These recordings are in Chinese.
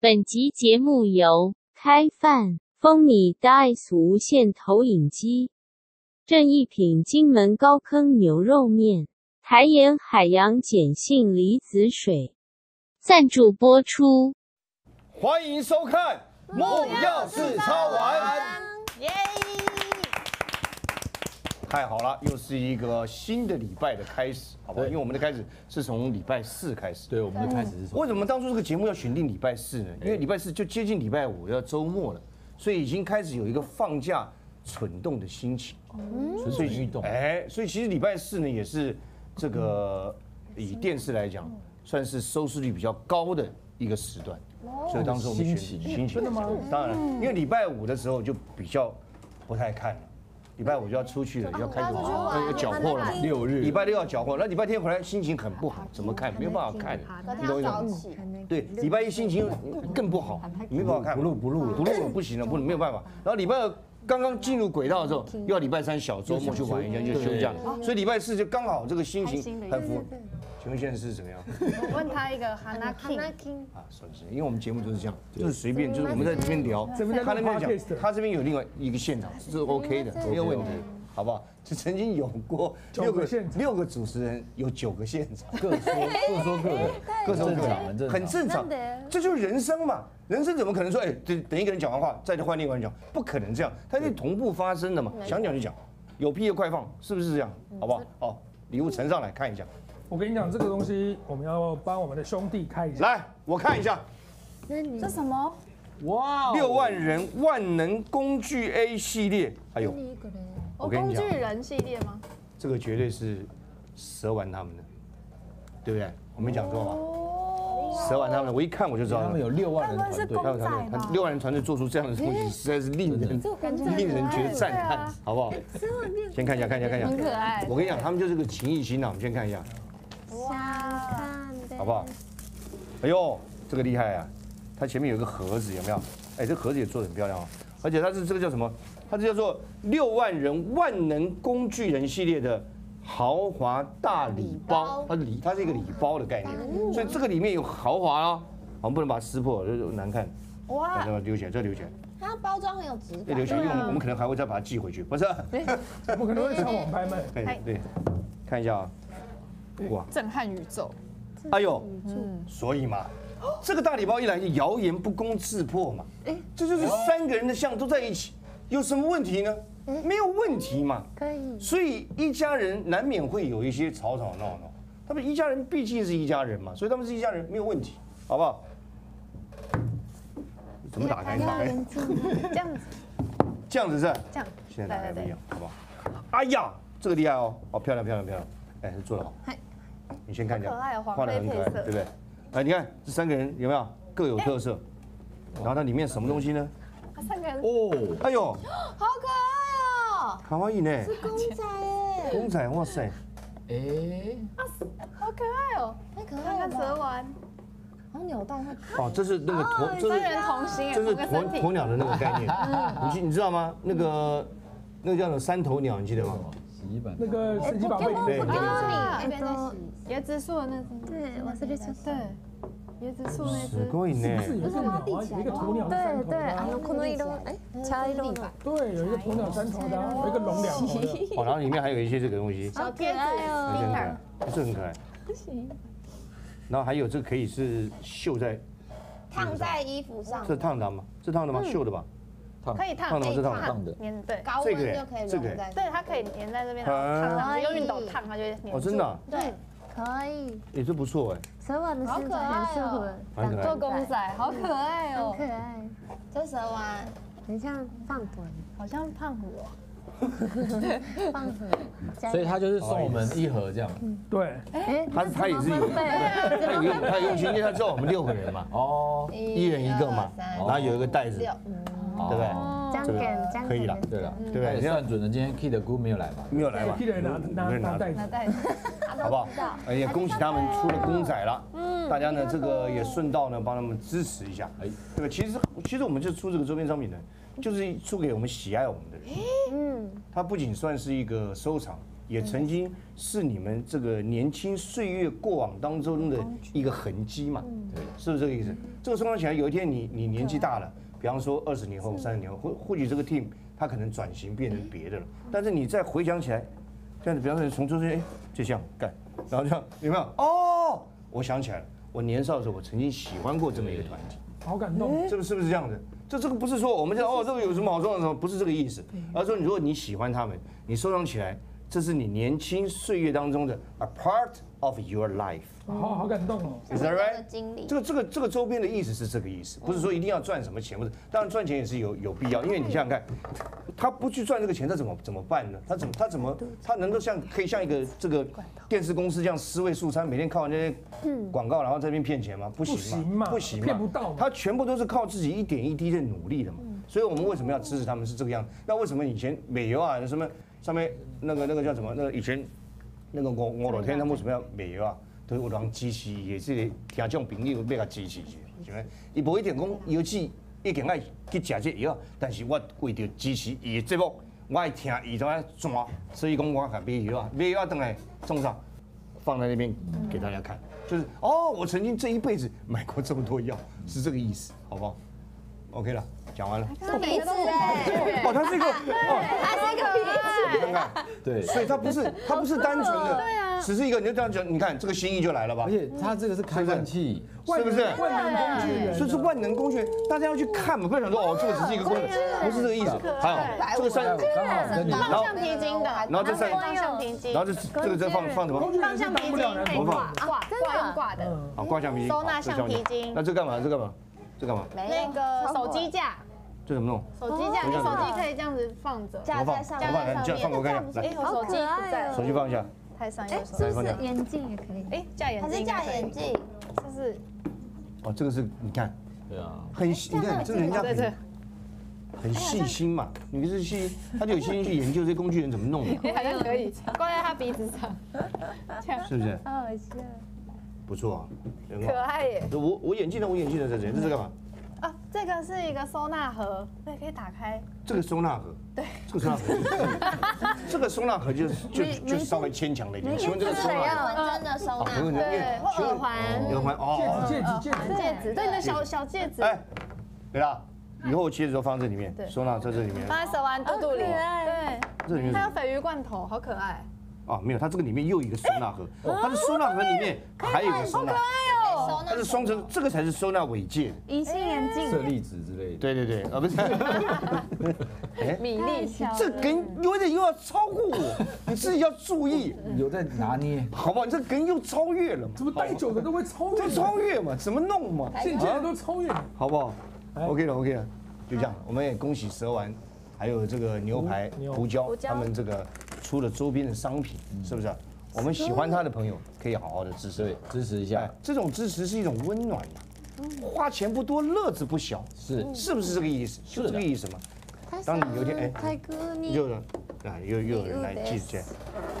本集节目由开饭风米 Dice 无线投影机、正一品金门高坑牛肉面、台盐海洋碱性离子水赞助播出。欢迎收看《梦要是超玩》。耶！太好了，又是一个新的礼拜的开始，好不好？因为我们的开始是从礼拜四开始。对，我们的开始是从为什么当初这个节目要选定礼拜四呢？因为礼拜四就接近礼拜五，要周末了，所以已经开始有一个放假蠢动的心情。蠢蠢欲动。哎，所以其实礼拜四呢，也是这个以电视来讲，算是收视率比较高的一个时段。所以当时我们选心情心情真的吗？当然，因为礼拜五的时候就比较不太看了，礼拜五就要出去了，要开始要要缴获了嘛。六日礼拜六要缴获，那礼拜天回来心情很不好，怎么看？没有办法看，你懂我意思吗？对，礼拜一心情更不好，没办法看，不录不录了，不录了，不行了，不没有办法。然后礼拜二刚刚进入轨道的时候，又要礼拜三小周末去玩一下，就休假，所以礼拜四就刚好这个心情很符。请问现在是怎么样？我问他一个 Hana King，啊，算是，因为我们节目都是这样，就是随便，就是我们在这边聊，他那边讲，他这边有另外一个现场，是 OK 的，没有问题，好不好？就曾经有过六个六个主持人，有九个现场，各说 各说各的，各说各的，的，很正常，这就是人生嘛。人生怎么可能说，哎，等等一个人讲完话，再换另外一个人讲，不可能这样，它是同步发生的嘛。想讲就讲，有屁就快放，是不是这样？好不好？哦，礼物呈上来看一下。我跟你讲，这个东西我们要帮我们的兄弟开一下。来，我看一下。这什么？哇！六万人万能工具 A 系列，哎呦，我跟你讲，工具人系列吗？这个绝对是蛇丸他们的，对不对？我没讲错吧？蛇丸他们，我一看我就知道他们有六万人团队，他们团队，六万人团队做出这样的东西，实在是令人 令人觉得赞叹，好不好？先看一下，看一下，看一下，很可爱。我跟你讲，他们就是个情谊心呐，我们先看一下。好不好？哎呦，这个厉害啊！它前面有一个盒子，有没有？哎，这盒子也做的很漂亮哦。而且它是这个叫什么？它这叫做六万人万能工具人系列的豪华大礼包。它礼，它是一个礼包的概念，所以这个里面有豪华哦。我们不能把它撕破，就难看。哇！这个留起来，这留起来。它包装很有质感。这留起来，因为我们可能还会再把它寄回去，不是？不可能会上网拍卖。对对，看一下啊。哇！震撼宇宙！哎呦，所以嘛，这个大礼包一来就谣言不攻自破嘛。哎，这就是三个人的像都在一起，有什么问题呢？没有问题嘛。可以。所以一家人难免会有一些吵吵闹闹，他们一家人毕竟是一家人嘛，所以他们是一家人没有问题，好不好？怎么打开？打开。这样子。这样子是？这样。现在打开不一样，好不好？哎呀，这个厉害哦！哦，漂亮漂亮漂亮，哎，做得好。你先看一下，画的很可爱，对不对？哎，你看这三个人有没有各有特色？然后它里面什么东西呢？三个人哦，哎呦，好可爱哦！卡哇伊呢？是公仔哎！公仔，哇塞！哎，好可爱哦！太可爱了，蛇丸，好扭蛋哦，这是那个鸵，三人同心，这是鸵鸵鸟的那个概念。你你知道吗？那个那个叫做三头鸟，你记得吗？那个神奇宝贝，对，那边在洗椰子树的那只，对，我是绿色，对，椰子树那只，すごいね，是有一个鸵鸟，对对，啊，この色，哎，茶色的，对，有一个鸵鸟三头的，有一个龙两头的，哦，然后里面还有一些这个东西，好可爱哦，这很可爱，然后还有这可以是绣在，烫在衣服上，这烫的吗？是烫的吗？绣的吧？ 可以烫，烫头是烫的，粘对，高温就可以这个对，它可以粘在这边，烫，用熨斗烫它就会粘。哦，真的？对，可以。也是不错哎。蛇丸的身材很适合做公仔，好可爱哦，很可爱。这蛇丸很像胖虎，好像胖虎哦。所以他就是送我们一盒这样。对。哎，他他也是有，他有用，他有用心，因为他知道我们六个人嘛。哦。一人一个嘛，然后有一个袋子。对不对？这个可以了，对了，对不对？算准了，今天 Kid 姑没有来吧？没有来吧？Kid 拿拿拿袋子，好不好？哎呀，恭喜他们出了公仔了。嗯，大家呢，这个也顺道呢帮他们支持一下。哎，对吧？其实其实我们就出这个周边商品呢，就是出给我们喜爱我们的人。嗯，它不仅算是一个收藏，也曾经是你们这个年轻岁月过往当中的一个痕迹嘛，对，是不是这个意思？这个收藏起来，有一天你你年纪大了，比方说二十年后、三十年后，或或许这个 team 它可能转型变成别的了，但是你再回想起来，这样子，比方说你从中间哎就这样干，然后这样有没有？哦，我想起来了，我年少的时候我曾经喜欢过这么一个团体。好感动。是不是是不是这样的？这这个不是说我们讲哦，这个有什么好重要的什么？不是这个意思，而是说如果你喜欢他们，你收藏起来，这是你年轻岁月当中的 a part of your life。好好感动哦。Is that right？经历这个这个这个周边的意思是这个意思，不是说一定要赚什么钱，不是。当然赚钱也是有有必要，因为你想想看，他不去赚这个钱，他怎么怎么办呢？他怎么他怎么他能够像可以像一个这个电视公司这样尸位素餐，每天靠那些广告然后在那边骗钱吗？不不行嘛，不行嘛，骗不到他全部都是靠自己一点一滴的努力的嘛。所以我们为什么要支持他们是这个样子？那为什么以前美游啊什么上面那个那个叫什么？那个以前那个我我老天他们为什么要卖药啊？都有人支持也是听众朋友要甲支持一下，是？咪？伊无一定讲药剂一定爱去食这药，但是我为着支持伊的节目，我爱听伊在怎，所以讲我甲买药啊，买药等来送上，放在那边给大家看，就是哦，我曾经这一辈子买过这么多药，是这个意思，好不好？OK 了，讲完了。是鼻子哎，哦，它是一个 哦，它是一个鼻子，你看看，对，所以它不是它不是单纯的，对啊只是一个，你就这样讲，你看这个心意就来了吧而？且它这个是开罐器，是不是？万能工具人，所以是万能工具，大家要去看嘛，不要想说哦，这个只是一个功能，不是这个意思。还有这个三，刚好然后橡皮筋的，然后这三，放橡皮筋然，后这这个再放放什么？工具人是当不了男同怎么放？挂挂用挂的，嗯，好，挂橡皮筋。收纳橡皮筋那这干嘛？这干嘛？这干嘛？那个手机架，这怎么弄？手机架，你手机可以这样子放着，怎么放？怎么放？放给我看看。来，哎，我手机不在手机放一下。太上右手，是不是眼镜也可以？哎，架眼镜，它是架眼，镜，就是哦，这个是你看，对啊，很细，你看这个人家很很细心嘛，你是细，他就有细心去研究这些工具人怎么弄的，好像可以 挂在他鼻子上，这样是不是？好好笑。不错啊，很可好。爱耶。我我眼镜呢？我眼镜呢在这里，这是干嘛？啊，这个是一个收纳盒，对，可以打开。这个收纳盒，对，这个收纳盒，这个收纳盒就是就就稍微牵强了一点。请问这个收纳盒？真的收啊，纳对或耳环耳环哦，戒指戒指戒指，戒指，对，你的小小戒指，哎，对啦，以后戒指都放这里面，对收纳在这里面。放在手腕肚肚里，对，这里面是还有鲱鱼罐头，好可爱。啊，没有，它这个里面又一个收纳盒，它的收纳盒里面还有一个收纳，它是双层，这个才是收纳尾件。隐形眼镜舍利子之类的。对对对，啊不是，哎，米粒，这梗有点又要超过我，你自己要注意，有在拿捏，好不好？你这梗又超越了嘛，怎么戴久了都会超越这？超越嘛，怎么弄嘛？现在都超越。好不好哎？OK 了，OK 了，就这样。我们也恭喜蛇丸，还有这个牛排胡椒胡，椒他们这个出了周边的商品，是不是？我们喜欢他的朋友可以好好的支持对，，支持一下。哎，，这种支持是一种温暖嘛，花钱不多，乐子不小，是。是不是这个意思？是这个意思吗。当你有一天哎台哥你又有人啊，又又有人来记这，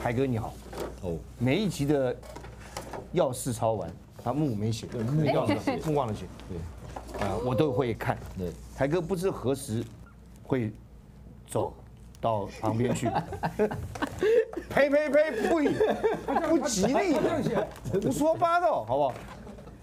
台哥你好，哦，每一集的要事抄完，他木没写，对木忘了写。木忘了写，对。啊，我都会看。对，台哥不知何时会走到旁边去，呸呸呸，不不吉利胡说八道，好不好？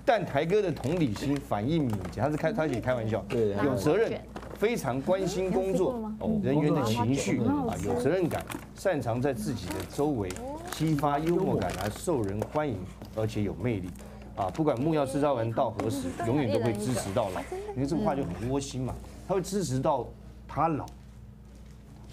但台哥的同理心、反应敏捷，他是开他写开玩笑，对有责任，非常关心工作人员的情绪啊，有责任感，擅长在自己的周围激发幽默感而受人欢迎，而且有魅力啊！不管木曜制造人到何时，永远都会支持到老。你看这个话就很窝心嘛，他会支持到他老。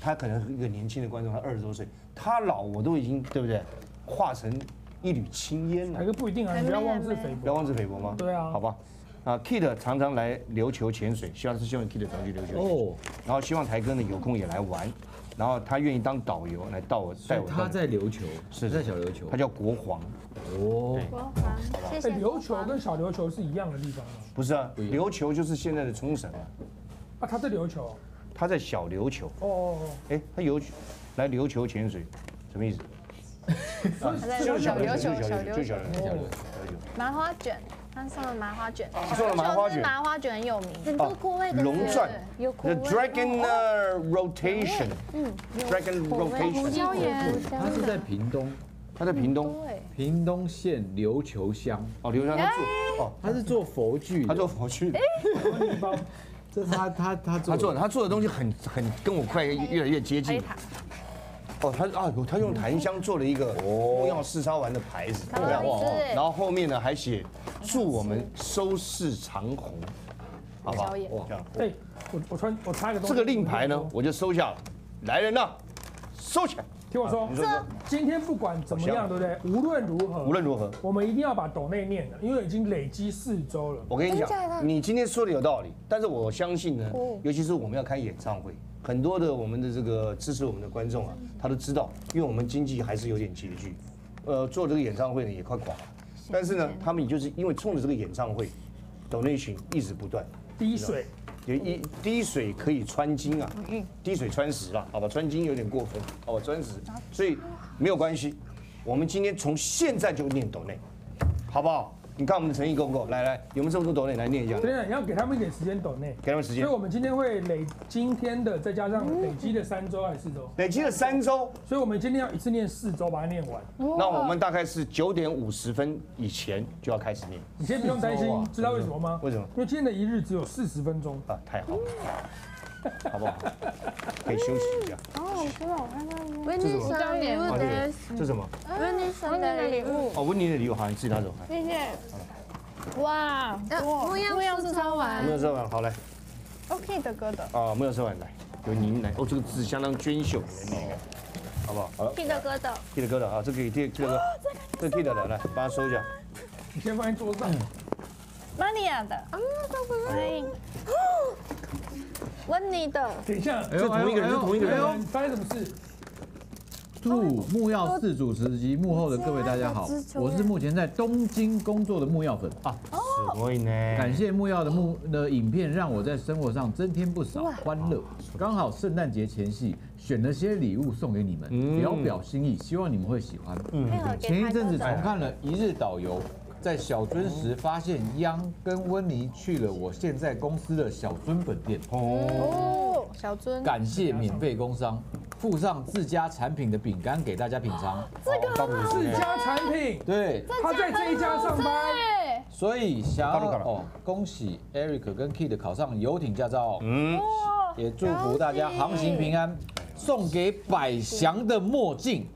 他可能是一个年轻的观众，他二十多岁，他老我都已经对不对，化成一缕青烟了哪。个不一定啊？你不要妄自菲薄。不要妄自菲薄吗？对啊好吧。啊，Kid 常常来琉球潜水，希望是希望 Kid 常去琉球潜水。哦，然后希望台哥呢有空也来玩，然后他愿意当导游来带我带我他。在琉球，是在小琉球他，叫国皇，哦，谢谢。哎琉球跟小琉球是一样的地方吗。不是啊，琉球就是现在的冲绳啊，啊，他在琉球。他在小琉球。哦哦哎，他游来琉球潜水，什么意思？就是小琉球，小琉球就是小琉球，麻花卷，他送了麻花卷，他送了麻花卷。麻花卷很有名。很多口味的哦龙钻。The Dragon 呃 Rotation，嗯 Dragon Rotation，椒盐，他是在屏东，他在屏东。对，屏东县琉球乡，哦，琉球乡他做哦，他是做佛具，他做佛具的，这他他他做他做的他做的东西很很跟我快越来越接近。哦，他啊，他用檀香做了一个木曜四烧丸的牌子，然后后面呢还写祝我们收视长虹，好不好？宵夜这样，哎，我我穿我插一个东西这个令牌呢，我就收下了。来人呐，收起来。听我说你，说说，今天不管怎么样，对不对？无论如何，无论如何，我们一定要把抖内念了，因为已经累积四周了。我跟你讲，你今天说的有道理，但是我相信呢哦，尤其是我们要开演唱会，很多的我们的这个支持我们的观众啊，他都知道，因为我们经济还是有点拮据，呃，做这个演唱会呢也快垮了，但是呢，他们也就是因为冲着这个演唱会，donation 一直不断，滴水，有一滴水可以穿金啊，滴水穿石啊，好吧，穿金有点过分，好吧，穿石，所以没有关系，我们今天从现在就念抖内，好不好？你看我们的诚意够不够？来来，有没有这么多抖内来念一下？真的你要给他们一点时间抖内。给他们时间所以，。我们今天会累今天的，再加上累积的三周还是四周，累积了三周，所以我们今天要一次念四周，把它念完。那我们大概是九点五十分以前就要开始念你先不用担心知道为什么吗？为什么因为今天的一日只有四十分钟。啊，太好了，好不好？可以休息一下。维尼生礼物哦的，这是什么？维尼生的礼物，哦，温妮的礼物，好，你自己拿走。谢谢。哇，木曜木曜四烧木丸有色碗，好来，OK 的哥的，啊，木有色碗来，有您来。哦，这个字相当娟秀，好不好？好了记得哥的，，Kid 哥的啊，这个给 Kid 哥，这个 Kid 的来，帮他收一下。你先放在桌上。玛利亚的，啊，这个欢迎，温妮的，等一下，哎这同一个人，这同一个人哦。发生什么事？祝木曜四主持及幕后的各位大家好，我是目前在东京工作的木曜粉啊，すごいね。感谢木曜的木的影片，让我在生活上增添不少欢乐。刚好圣诞节前夕，选了些礼物送给你们，嗯表表心意，希望你们会喜欢。配合给前一阵子台哥的重看了《一日导游》， 在小樽时发现央跟温妮去了我现在公司的小樽本店，哦，小樽，感谢免费工商，附上自家产品的饼干给大家品尝。这个自家产品，对，他在这一家上班。所以想哦，恭喜 Eric 跟 Kid 考上游艇驾照，嗯，也祝福大家航行平安。送给百祥的墨镜，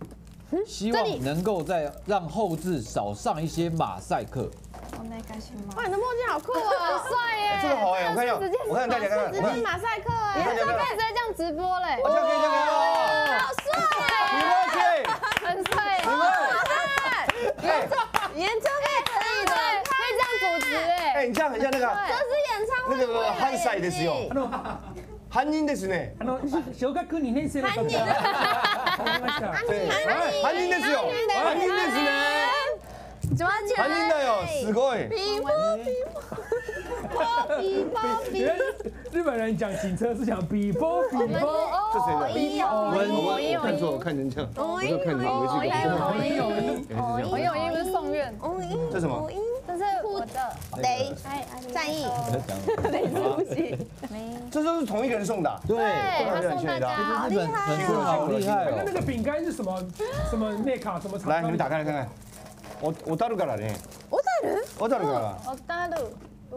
希望能够再让后置少上一些马赛克。哇，你的墨镜好酷啊，很帅耶，这个好哎，我看一下，我看大家看看，直接。马赛克哎，看这可以直接这样直播嘞，哦，这样可以，这样可以哦。好帅你过去，很帅你过耶，哎。演唱会可以的，可以这样组织哎，哎，你这样很像那个这是演唱会那个汉赛的时候，犯人ですね。あの小学2年生の方。犯人。犯人ですよ。犯人ですね。怎么讲？韩音だよ，すごい。皮包皮包皮包皮原来日本人讲警车是讲 before before，这谁的？一有我一有我看错，我看成这样，我就看成以为是一个哦一有原来是这样。我有一不是宋苑，这什么？这是我的雷战役，这都是同一个人送的啊。对，对，他送大家，日本很多人好厉害哦。那那个饼干是什么什么内卡什么厂商？来，你们打开来看看。 我我大陆からね。我大陆。我大陆から。我大陆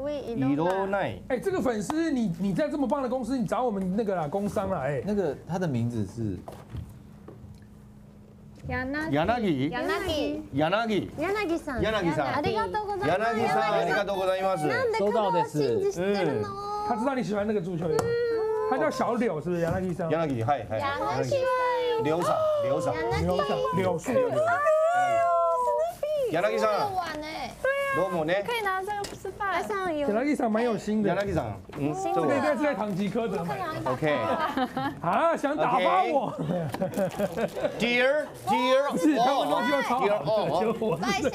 为移色动ない。哎，这个粉丝你你在这么棒的公司，你找我们那个啦工商啦，哎，那个他的名字是柳柳。柳柳。柳さん。柳さん。ありがとうございます。柳さん、ありがとうございます。收到的信じ是知ってるの？他知道你喜欢那个足球员，他叫小柳，是不是？杨那医生。柳、はい、はい。柳さん、柳さん。柳上柳树。柳 さん、碗哎，どうもね。可以拿这个吃饭。上有柳上蛮有心的，柳さん、嗯，这这个应个该是在唐吉诃德买的 OK。啊，想打发我。 Dear, dear 是他们东西都 all, 超 dear 好的， all，就我百祥，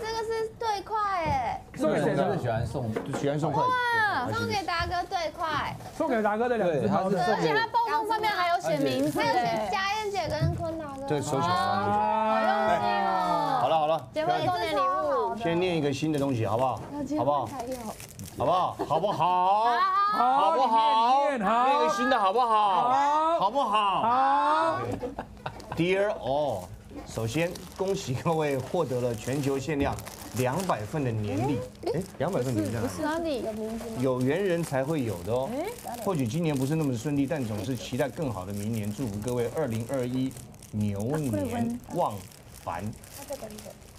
这个是对块哎，送给谁的日本人是？喜欢送，就喜欢送快递。送给达哥对块，送给达哥的两只猫的。对他是送给而且它包装上面还有写名字还有哎，佳燕姐跟坤达的。这个收起来。啊好用心哦。 好了结婚周年礼物，先念一个新的东西，好不好？好不好？还有好不好？好不好？好好不好？念好念一个新的好不好？好好不好好，？Dear all，首先恭喜各位获得了全球限量两百份的年历。哎，两百份年历在哪里？哪里？有缘人才会有的哦。或许今年不是那么顺利，但总是期待更好的明年。祝福各位二零二一牛年旺繁。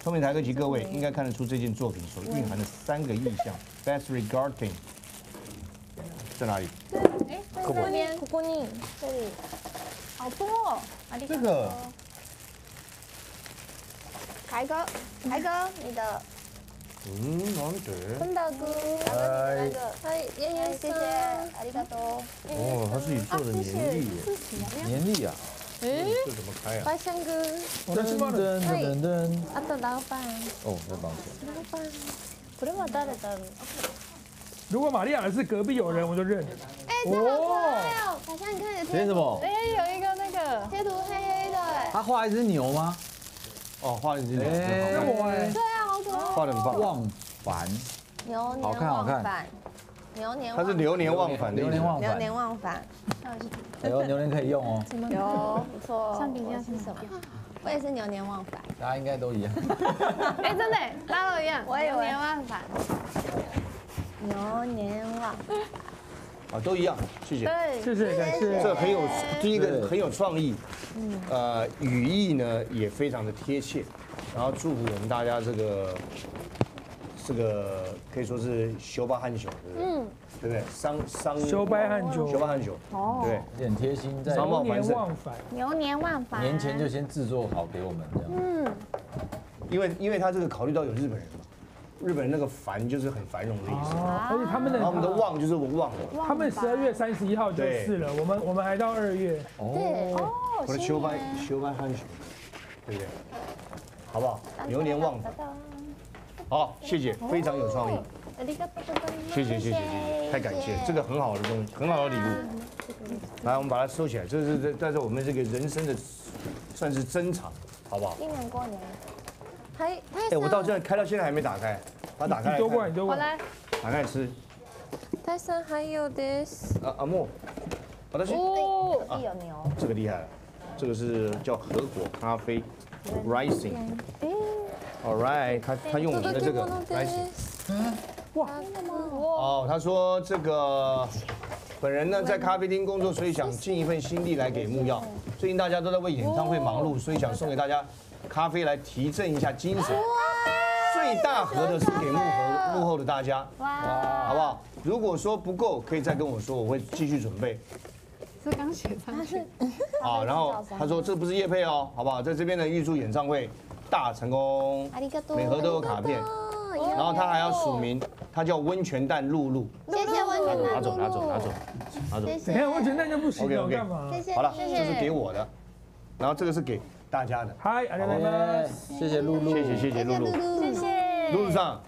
聪明台哥及各位应该看得出这件作品所蕴含的三个意象。Best regarding 在哪里？ここにここに这里好多哦，ありがとう这个凯哥，凯哥，你的嗯，难得。真的哥，哎嗨，妍妍，谢谢，ありがとう。哦，他自己做的年历耶，年历啊， 这怎么开啊？白香哥，噔噔噔噔噔，あと老板，哦，在帮手。老板，これは誰だろう？如果玛利亚是隔壁有人，我就认了。哎，这好可爱哦！好像你看有这是什么？哎，有一个那个贴图黑黑的，哎，他画一只牛吗？哦，画的是两哎只，好看，我哎，对啊，好可爱。画的很棒。忘返，牛年好看好看忘返， 牛年它是流年忘返的意思流年忘返。牛年忘返，哎呦，牛年可以用哦，有不错。橡皮筋我是什么？我也是牛年忘返，大家应该都一样。哎，真的，大家都一样，我以为牛年忘返，牛年忘。啊，都一样，谢谢。对，谢谢感谢。这很有第一个对很有创意，嗯呃，语义呢也非常的贴切，然后祝福我们大家这个这个可以说是修巴汉酒，对不对？嗯，对不对？商商修巴汉酒修巴汉酒，对有点贴心，在商贸牛年忘返，牛年忘返。年前就先制作好给我们这样。嗯，因为因为他这个考虑到有日本人嘛，日本人那个繁就是很繁荣的意思，哦，而且他们的他们的旺就是我忘了，他们十二月三十一号就是了，我们我们还到二月。对，哦，我的修班修班汉酒，对不对？好不好？牛年旺返，好，谢谢，非常有创意。谢谢谢谢谢谢，太感谢，这个很好的东西，很好的礼物。来，我们把它收起来，这是这，但是我们这个人生的算是珍藏，好不好？今年过年，还还哎，我到现在开到现在还没打开，把它打开来你多过来，看，你多过来。我来，打开吃。泰森还有です。啊，阿莫，把它去。哦，有牛，这个厉害了，这个是叫合果咖啡，Rising。All right，他他用我们的这个 Rising。哇哦，他说这个本人呢在咖啡厅工作，所以想尽一份心力来给木曜。最近大家都在为演唱会忙碌，所以想送给大家咖啡来提振一下精神。最大盒的是给幕后幕后的大家，哇好不好？如果说不够，可以再跟我说，我会继续准备。是刚写上去，啊，然后他说这不是叶配哦，好不好？在这边呢，预祝演唱会大成功。ありがとう。每盒都有卡片，然后他还要署名，他叫温泉蛋露露。谢谢温泉拿走，蛋露拿走，拿走，拿走。谢谢等一下，温泉蛋就不行了， OK，OK 干嘛？谢谢，好了，谢谢这是给我的，然后这个是给大家的。嗨，ありがとうござい耶ます。谢谢露露，谢谢谢谢露露，谢谢露露上，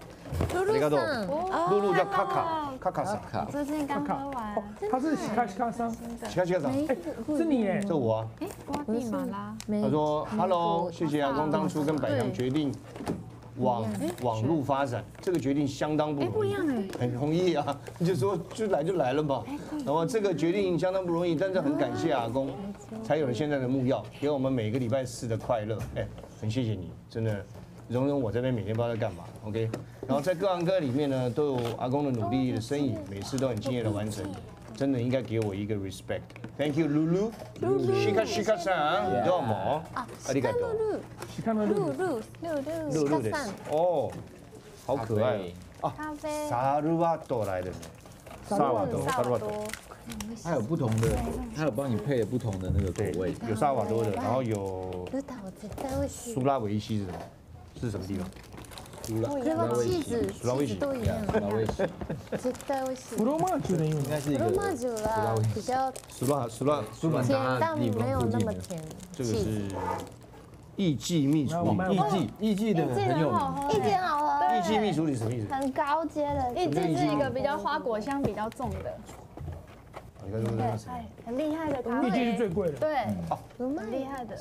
露ありがとうさん。露露叫卡卡 卡卡桑，卡最近刚喝完，他是西卡西卡桑，其他其他桑，哎，是你耶。这。我。啊。哎，瓜地马拉，他说：“Hello，谢谢阿公当初跟百强决定往网路发展，这个决定相当不容易，不一样哎，很容易啊，你就说就来就来了嘛。然后这个决定相当不容易，但是很感谢阿公，才有了现在的木曜，给我们每个礼拜四的快乐。哎，很谢谢你，真的。容忍我这边每天不知道在干嘛。OK，然后在各行各业里面呢，都有阿公的努力的身影，每次都很敬业的完成。”真的应该给我一个 respect。Thank you, Lulu. Shika Shika さん、どうも。ありがとう。你看到露露露露露露露です。哦，好可爱哦。咖啡，萨鲁瓦多来的呢。萨瓦多，萨鲁瓦多。它有不同的，它有帮你配不同的那个对口味。，有萨瓦多的，然后有露岛絶対美味しい苏。拉维西是什么？是什么地方？ 苏拉これはチーズ、苏拉威西チーズと一样，苏拉威西絶対美味しいフ。ロマージュ的意应思。该是一个フロマージュは比較苏拉苏拉甜苏满达，但地没有那么方附近的。甜。这个是艺伎蜜处理。然后我们艺伎，艺伎的很有名。一点好喝，艺伎蜜处理什么意思？很高阶的。一这是一个比较花果香比较重的，你看这个是什么？哎，很厉害的咖毕竟是啡，最贵的。对，很很厉害的。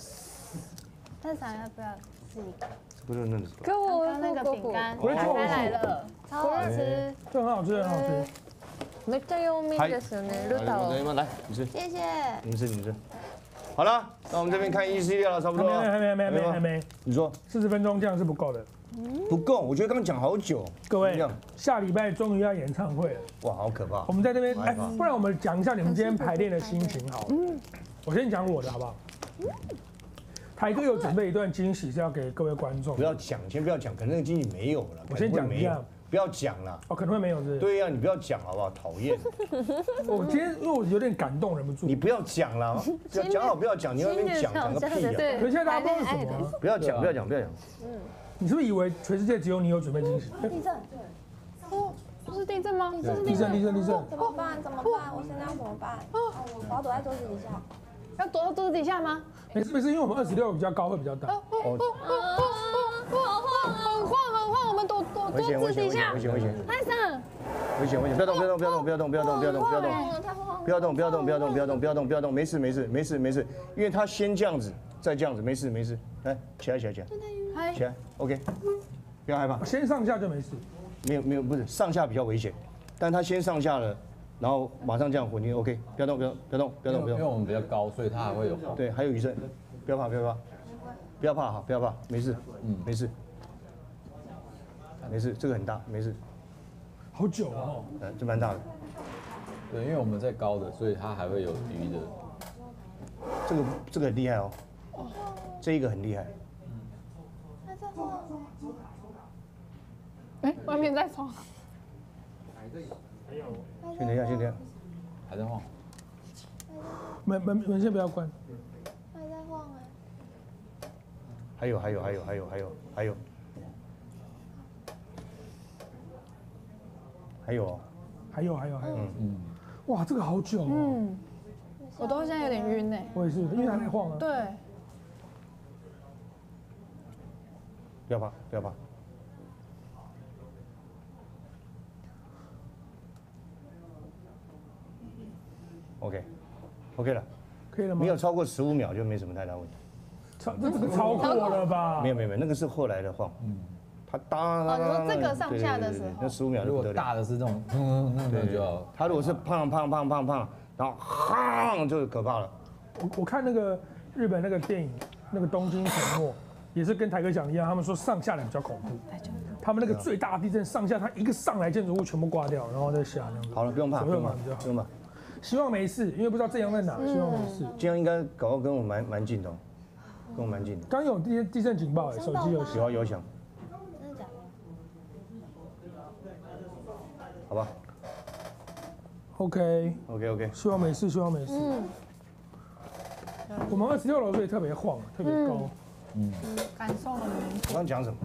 但想要不要？ 是一个，这 不是那个什么？刚刚那个饼干我在做打开来了，超好吃。这很好吃，很好吃。めっちゃ有名ですよね。ルタオ。来来，你吃，谢谢。你们吃，你们吃。好了，那我们这边看一系列了，差不多了。还没，还没，还没，还吗没。你说四十分钟这样是不够的。不够？我觉得刚刚讲好久。各位这样，下礼拜终于要演唱会了，哇，好可怕我。们在这边，哎害怕，不然我们讲一下你们今天排练的心情好了。我先讲我的好不好？ 台哥有准备一段惊喜是要给各位观众不，要讲，先不要讲，可能那个惊喜没有了。我先讲一下，不要讲了。哦，可能会没有是是。对呀，你不要讲好不好？讨厌，我今天因为我有点感动，忍不住你。不要讲了，讲讲好不要讲，你在那边讲讲个屁啊！对可是现在大家不知道是什么啊，不要讲，不要讲，不要讲。嗯你是不是以为全世界只有你有准备惊喜？地震，哦，这是地震吗？地震，地震，地震。怎么办？怎么办？我现在要怎么办？我要躲在桌子底下。要躲到桌子底下吗？没事没事，因为我们二十六比较高，会比较大。哦哦哦哦哦哦，很晃很晃，我们躲躲危险，危险，危险，桌子底下危。险，危险，太上，危险，危险！不要动，不要动，不要动，不要动，不要动，不要动，不要动。不要动，不要动，不要动，不要动，不要动，不要动，没事，没事，没事，没事。因为他先这样子，再这样子，没事，没事。来，起来，起来，起来，嗨起来，OK，不要害怕。先上下就没事。没有，没有，不是上下比较危险，但他先上下了，然后马上这样混进，OK，不要动，不要动，不要动，不要动，不要动。因为我们比较高，所以它还会有对，还有余震，不要怕，不要怕，不要怕哈，不要怕，没事，嗯，没事，没事，这个很大，没事，好久哦。呃，这蛮大的，对，因为我们在高的，所以它还会有余的。这个这个很厉害哦，这一个很厉害，哎，外面在晃。先等一下，先等一下，还在晃，门门门先不要关。还在晃哎。还有还有还有还有还有还有，还有哦，还有还有还有。嗯，哇，这个好久哦。嗯，我都现在有点晕呢。我也是，因为它在晃啊。对，不要怕，不要怕。OK，OK 了，可以了吗？没有超过十五秒就没什么太大问题。超，这这个超过了吧？没有没有没有，那个是后来的晃，嗯，它当哦你说这个上下的时候那十五秒就得了。果大的是这种，嗯，那那就要它如果是胖胖胖胖胖，然后夯就可怕了。我我看那个日本那个电影，那个东京沉没，也是跟台哥讲的一样，他们说上下来比较恐怖。他们那个最大的地震上下，它一个上来建筑物全部挂掉，然后再下那样子。好了，不用怕，左不用怕，不用怕。希望没事，因为不知道震阳在哪，希望没事。这样应该搞到跟我蛮蛮近的哦，跟我蛮近的。刚有地地震警报，哎，手机有响。有啊有响，真的假的？好吧 OK，？OK OK，希望没事，希望没事。我们二十六楼所以特别晃，特别高。嗯感受很明我刚讲什么？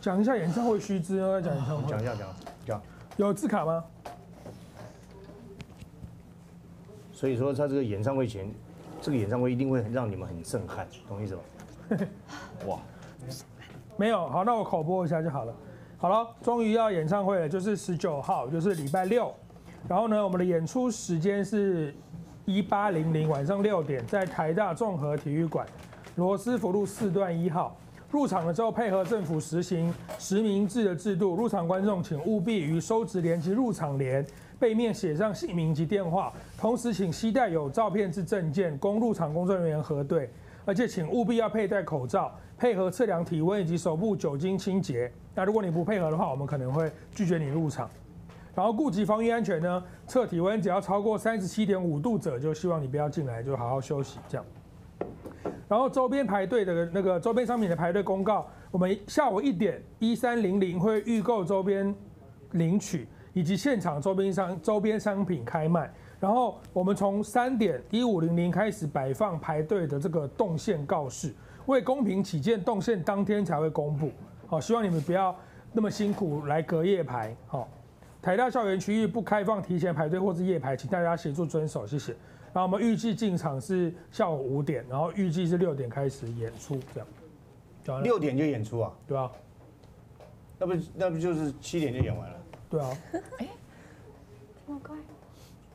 讲一下演唱会须知，再讲演唱会。讲一下讲讲。有字卡吗？所以说他这个演唱会前，这个演唱会一定会让你们很震撼，懂意思吧？哇，没有，好，那我口播一下就好了。好了，终于要演唱会了，就是十九号，就是礼拜六。然后呢，我们的演出时间是一八零零晚上六点，在台大综合体育馆罗斯福路四段一号。入场的时候配合政府实行实名制的制度，入场观众请务必于收值联及入场联背面写上姓名及电话，同时请携带有照片之证件供入场工作人员核对，而且请务必要佩戴口罩，配合测量体温以及手部酒精清洁。那如果你不配合的话，我们可能会拒绝你入场。然后顾及防疫安全呢，测体温只要超过三十七点五度者，就希望你不要进来，就好好休息这样。然后周边排队的那个周边商品的排队公告，我们下午一点一三零零会预购周边领取，以及现场周边商周边商品开卖。然后我们从三点一五零零开始摆放排队的这个动线告示，为公平起见，动线当天才会公布。好，希望你们不要那么辛苦来隔夜排。好，台大校园区域不开放提前排队或是夜排，请大家协助遵守，谢谢。然后我们预计进场是下午五点，然后预计是六点开始演出，这样。六点就演出啊？对啊，那不那不就是七点就演完了？对啊。这么快？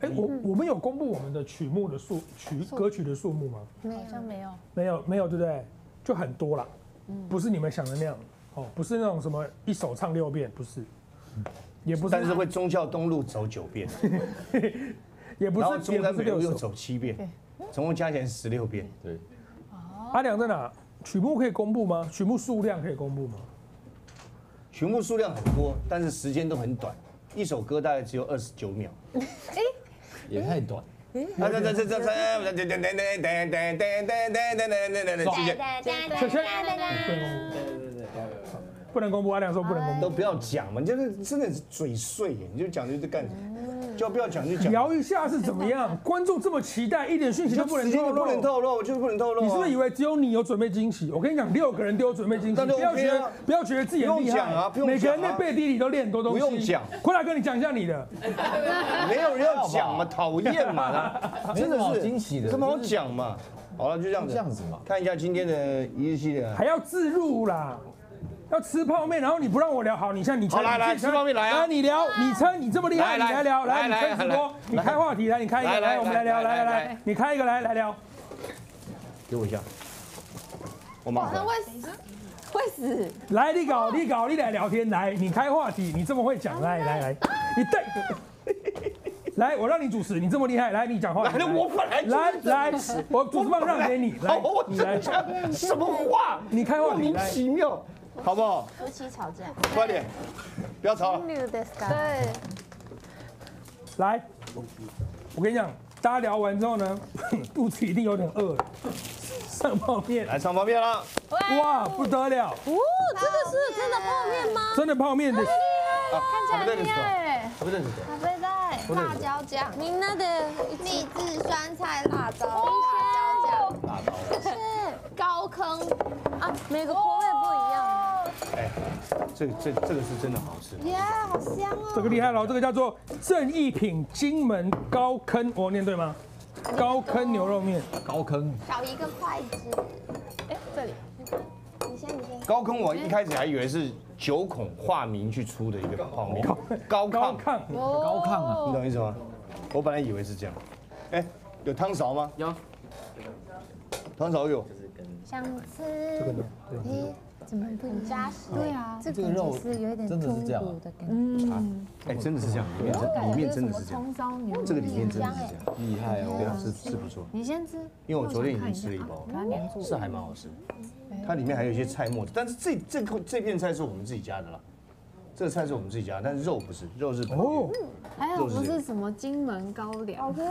哎，我我们有公布我们的曲目的数曲歌曲的数目吗？好像没有。没有，没有，对不对？就很多啦。不是你们想的那样，哦，不是那种什么一首唱六遍，不是，也不是，但是会忠孝东路走九遍，也不然后是，也中山北路又。走七遍，总共加起来十六遍。对，阿良在哪？曲目可以公布吗？曲目数量可以公布吗？曲目数量很多，但是时间都很短，一首歌大概只有二十九秒。也太短。啊，这这这这这，噔噔噔噔噔噔噔噔噔噔噔噔噔，谢谢。不能公布。阿亮说不能公布。都不要讲嘛，你就是真的是嘴碎耶，你就讲就是干什么？就不要讲就讲。聊一下是怎么样？观众这么期待，一点讯息都不能透时间都不能。透露，就是不能透露啊。你是不是以为只有你有准备惊喜？我跟你讲，六个人都有准备惊喜，不要觉啊得不要觉得自己很厉不用讲害啊不用每个人在背地里都练很多东西。不用讲坤大哥你讲一下你的。没有人要讲嘛，讨厌嘛，真的是惊喜的什么好讲嘛？好了，就这样子，这样子嘛看一下今天的一日系列，还要自入啦，要吃泡面，然后你不让我聊，好，你现在你撑，好来来吃泡面来啊。来你聊，你撑，你这么厉害，来来你来聊，来你来来撑直播来，你开话题，来你开一个，来我们来聊，来来来你开一个来来聊，给我一下，我马上会死，会死。来你搞你搞你来聊天，来你开话题，你这么会讲，来来。来，你对，来我让你主持，你这么厉害，来你讲话，来了，我本来来来，我主持棒让给你，来你来，讲什么话？你开话莫名其妙，好不好？夫妻吵架，快点，不要吵。了。对，来，我跟你讲，大家聊完之后呢，肚子一定有点饿了，上泡面，来上泡面了，哇，不得了，哦，这个是真的泡面吗？真的泡面的，看很厉害。不认咖啡袋辣椒酱，您那的秘制酸菜辣椒辣椒酱，大刀。是高坑啊，每个口味不一样。哎，这个这这个是真的好吃。耶，好香哦！这个厉害了，这个叫做正义品金门高坑，我念对吗？高坑牛肉面，高坑，少一个筷子，哎，这里你先，你先。高坑我一开始还以为是九孔化名去出的一个泡面，高高亢，亢，高亢啊！你懂意思吗？我本来以为是这样。哎，有汤勺吗？有，汤勺有。想这个吃呢？对咦，怎么不扎实？对啊，这个肉是有一点真的是这样的感觉。哎，真的是这样，里面真里面真的是这样，葱烧牛肉这个里面真的是这样，厉害对啊，哦！是是不错。你先吃，因为我昨天已经吃了一包。是还蛮好吃。它里面还有一些菜末，但是这这口这片菜是我们自己家的啦。这个菜是我们自己家，但是肉不是，肉是本地哦的。还有不是什么金门高粱，是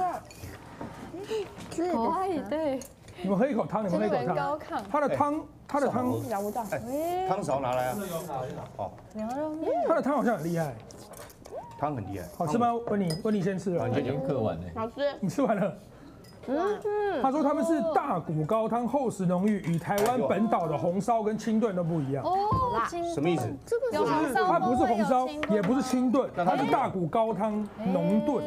可爱，对，你们喝一口汤，你们喝一口汤。它的汤，它的汤，咬不到。哎，汤勺拿来啊！哦，牛肉面，它的汤好像很厉害，汤很厉害，好吃吗？温妮，温妮先吃了啊，已经喝完了。好吃。你吃完了。嗯他说他们是大骨高汤，厚实浓郁，与台湾本岛的红烧跟清炖都不一样。哦，清什么意思？这个是它不是红烧，也不是清清炖，那它是大骨高汤浓炖。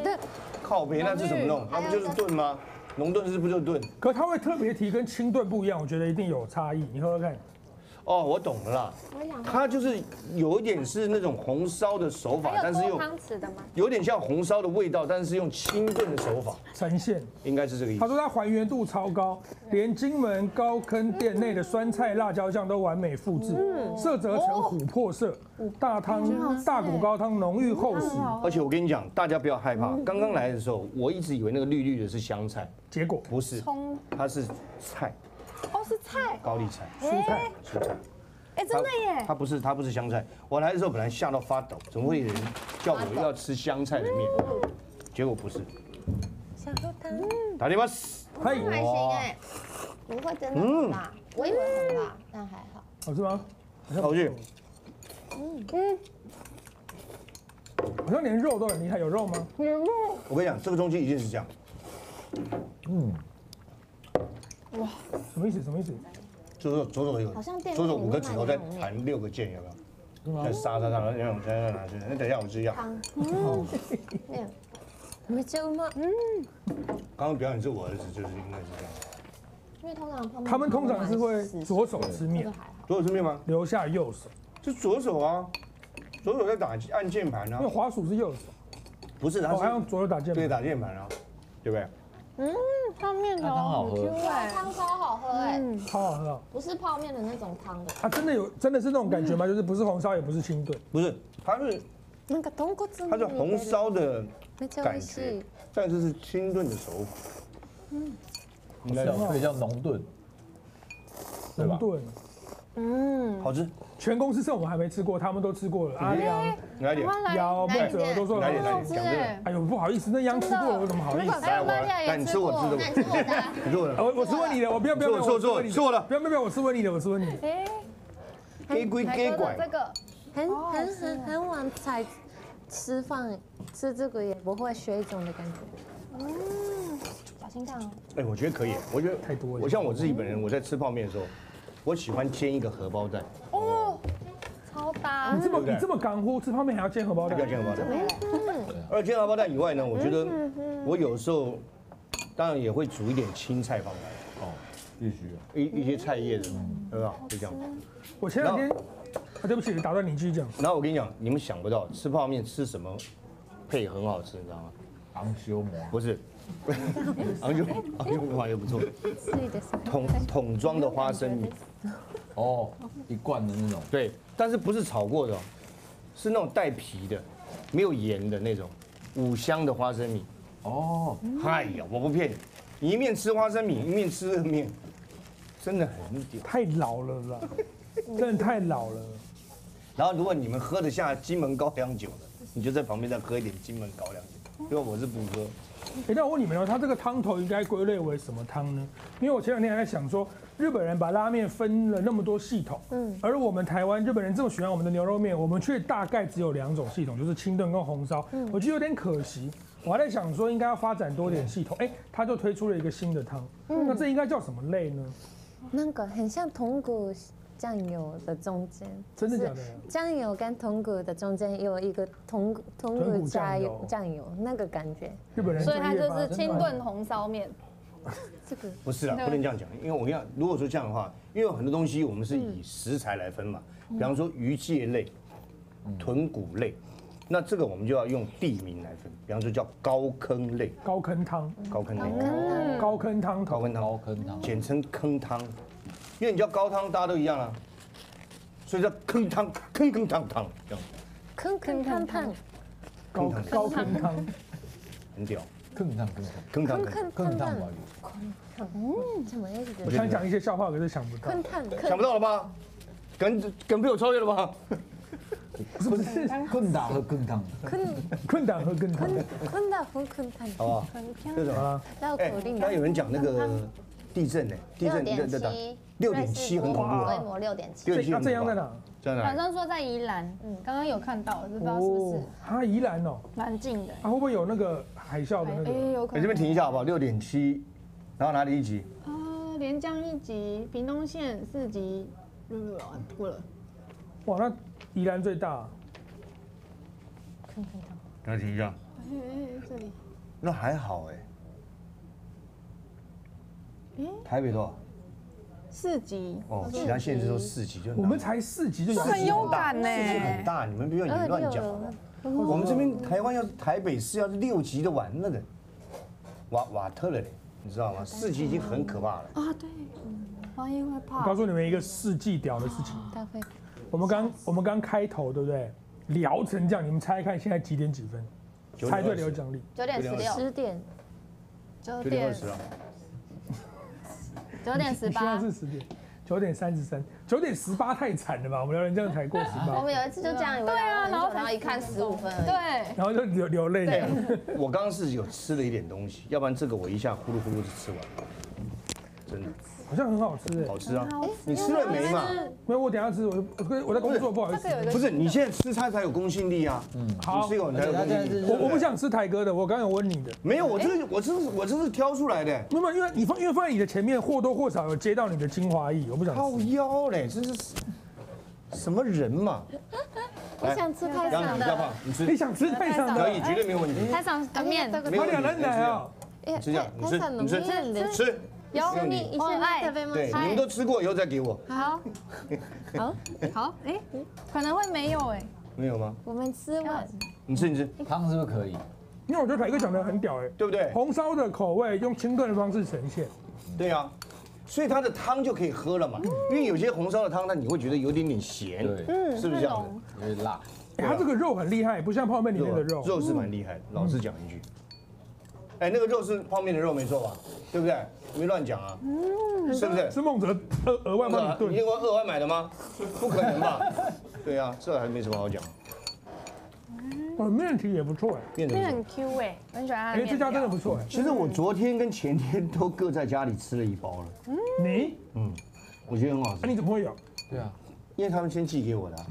靠北那是怎么弄？那不就是炖吗？浓炖是不是就炖？可它会特别提跟清炖不一样，我觉得一定有差异。你喝喝看，哦，我懂了啦，它就是有一点是那种红烧的手法，但是用汤匙的吗？有点像红烧的味道，但是用清炖的手法，呈现。应该是这个意思。他说它还原度超高，连金门高坑店内的酸菜辣椒酱都完美复制，色泽呈琥珀色，大汤大骨高汤浓郁厚实。而且我跟你讲，大家不要害怕。刚刚来的时候，我一直以为那个绿绿的是香菜，结果不是，它是菜，哦，是菜，高丽菜，蔬菜蔬菜。哎，真的耶，它不是，它不是香菜。我来的时候本来吓到发抖，怎么会有人叫我要吃香菜的面？结果不是。想喝汤，打电话死，嘿，还行哎，不会真的很辣，我以为很辣，但还好。好吃吗？好吃。嗯嗯。好像连肉都很厉害，有肉吗？我跟你讲，这个东西一定是这样。什么意思？什么意思？左手左手有，好像左手五个指头在面弹六个键，有没有？在杀杀杀，然后那种在拿去。那等一下我吃一下。汤，面，没吃吗？嗯，刚刚表演是我儿子，就是应该是这样。因为通常他们通常是会左手吃面。左手吃面吗？留下右手，就左手啊，左手在打按键盘啊因为。滑鼠是右手，不是，他哦，还是用左手打键对盘。打键盘啊，对不对？它面条它汤好喝很 Q 哎，汤超好喝哎，超好喝哦不是泡面的那种汤的。啊！真的有，真的是那种感觉吗？就是不是红烧，也不是清炖，不是，它是那个豚骨它是红烧的めっちゃ美感味し觉い。，但是是清炖的手法。应该可以叫浓炖，对吧浓？炖。 嗯，好吃，全公司剩我还没吃过，他们都吃过了。阿良、来点，来姚、来梦哲都说来点，来。点，讲。哎呦，不好意思，那央吃过了，我怎么好意思？来，我玛利亚来，也你吃我吃的，那你吃我的啊。你吃我的，我我是问你的，我不要不要我是问你的。错错了不要不要不要，我吃问你的，我是问你的。哎，给鬼给拐这个很很很很晚才吃饭，吃这个也不会水肿的感觉。嗯。小心烫哦。哎，我觉得可以，我觉得太多了。我像我自己本人，我在吃泡面的时候，我喜欢煎一个荷包蛋，哦，超搭你，这么你这么干乎，吃泡面还要煎荷包蛋不要？煎荷包蛋。嗯，而煎荷包蛋以外呢，我觉得我有时候当然也会煮一点青菜放来，哦，必须。一一些菜叶的，对吧？就这样。我前两天，啊，对不起，打断你，继续讲。然后我跟你讲，你们想不到吃泡面吃什么配很好吃，你知道吗？昂修馍，不是，昂修昂就话也不错，是的是。桶桶装的花生米，哦，一罐的那种，对，但是不是炒过的哦，是那种带皮的，没有盐的那种五香的花生米。哦，哎呀，我不骗你，你一面吃花生米，一面吃热面，真的很屌。太老了啦，真的太老了。然后如果你们喝得下金门高粱酒的，你就在旁边再喝一点金门高粱酒，因为我是不喝。哎，那我问你们哦，它这个汤头应该归类为什么汤呢？因为我前两天还在想说，日本人把拉面分了那么多系统，嗯，而我们台湾日本人这么喜欢我们的牛肉面，我们却大概只有两种系统，就是清炖跟红烧，我觉得有点可惜。我还在想说，应该要发展多点系统，哎，他就推出了一个新的汤，那这应该叫什么类呢？那个很像豚骨酱油的中间，真的假的？酱油跟豚骨的中间有一个豚骨豚豚骨骨加油酱油酱油那个感觉，日本人所以它就是清炖红烧面。这个不是啦，不能这样讲，因为我跟你讲，如果说这样的话，因为有很多东西我们是以食材来分嘛，比方说鱼介类、豚骨类，那这个我们就要用地名来分，比方说叫高坑类、高坑汤，高坑类、高坑汤。头，高坑汤。高，坑汤，简称坑汤，因为你叫高汤，大家都一样啊，所以叫坑汤、坑坑汤汤。这样，坑坑汤汤。高高坑汤，很屌，坑汤坑汤坑汤坑坑，坑汤坑汤吧汤，嗯，什么意思？我想讲一些笑话，可是想不到。坑汤想不到了吧？梗梗被我超越了吧？不是不是，坑打和坑汤，坑困胆和更汤。坑的和坑汤，好不好？这种好了，哎，绕口令刚刚有人讲那个地震呢，地震六点的的七，六点七很恐怖啊，规模六点七，六点七那很恐怖啊，这样在哪？在哪里？好像说在宜兰，嗯，刚刚有看到，是不知道是不是哦，啊，宜兰哦，蛮近的。啊，会不会有那个海啸的那哎，个？你这边有可能。停一下好不好？六点七，然后哪里一级？啊，连江一级，屏东县四级，呃，过了。哇，那宜兰最大，哪里停一下？哎哎，这里，那还好哎。哎，台北多少？四级。哦，其他县市都四级，就我们才四级就有很勇敢呢。四级很大，你们不要你乱讲好不好。我们这边台湾要是台北市要是六级的完了的，瓦瓦特了嘞，你知道吗？四级已经很可怕了。啊，对，防疫会怕我告。诉你们一个世纪屌的事情，大会我们刚我们刚开头对不对？聊成这样，你们猜看现在几点几分？猜对了有奖励。九点十六，十点九九点二十了，九点十八现在。是十点，九点三十三，九点十八太惨了吧？我们聊人这样才过十八，我们有一次就这样，对啊然后然后一看十五分，对，然后就流流泪这样。我刚刚是有吃了一点东西，要不然这个我一下呼噜呼噜就吃完了，真的好像很好吃哎好。吃啊！你吃了没嘛？没有，我等下吃，我我我在工作，不好意思。不是，你现在吃它才有公信力啊！嗯，好吃一口才有而且它公信力。现在是我我不想吃台哥的，我刚刚有问你的。没有，我这是我这是我这是挑出来的，没有，因为你放因为放在你的前面，或多或少有接到你的精华液，我不想靠吃。腰嘞，这是什么人嘛？我想吃太上的你想吃太上的，可以，绝对没有问题。台上的面，没有人奶啊！哎吃这样你吃你吃面的吃，有你一緒に食べま对，す你们都吃过以后再给我，好，好，好，哎，可能会没有哎，没有吗？我们吃完，你吃你吃，汤是不是可以？ 因为我觉得凯哥讲的很屌哎，对不对？红烧的口味用清炖的方式呈现，对呀、所以它的汤就可以喝了嘛。因为有些红烧的汤，那你会觉得有点点咸，对，嗯是不是这样子？有点辣。哎它这个肉很厉害，不像泡面里面的肉。肉是蛮厉害的，老实讲一句。 哎，那个肉是泡面的肉没错吧？对不对？没乱讲啊，是不是？是孟哲额额外帮你你炖，见过二万买的吗？不可能吧？对啊，这还没什么好讲。哦，面体也不错哎，面很 Q 哎，很喜欢哎，这家真的不错哎。其实我昨天跟前天都各在家里吃了一包了，你，嗯，我觉得很好吃。那你，怎么会有？对啊，因为他们先寄给我的啊、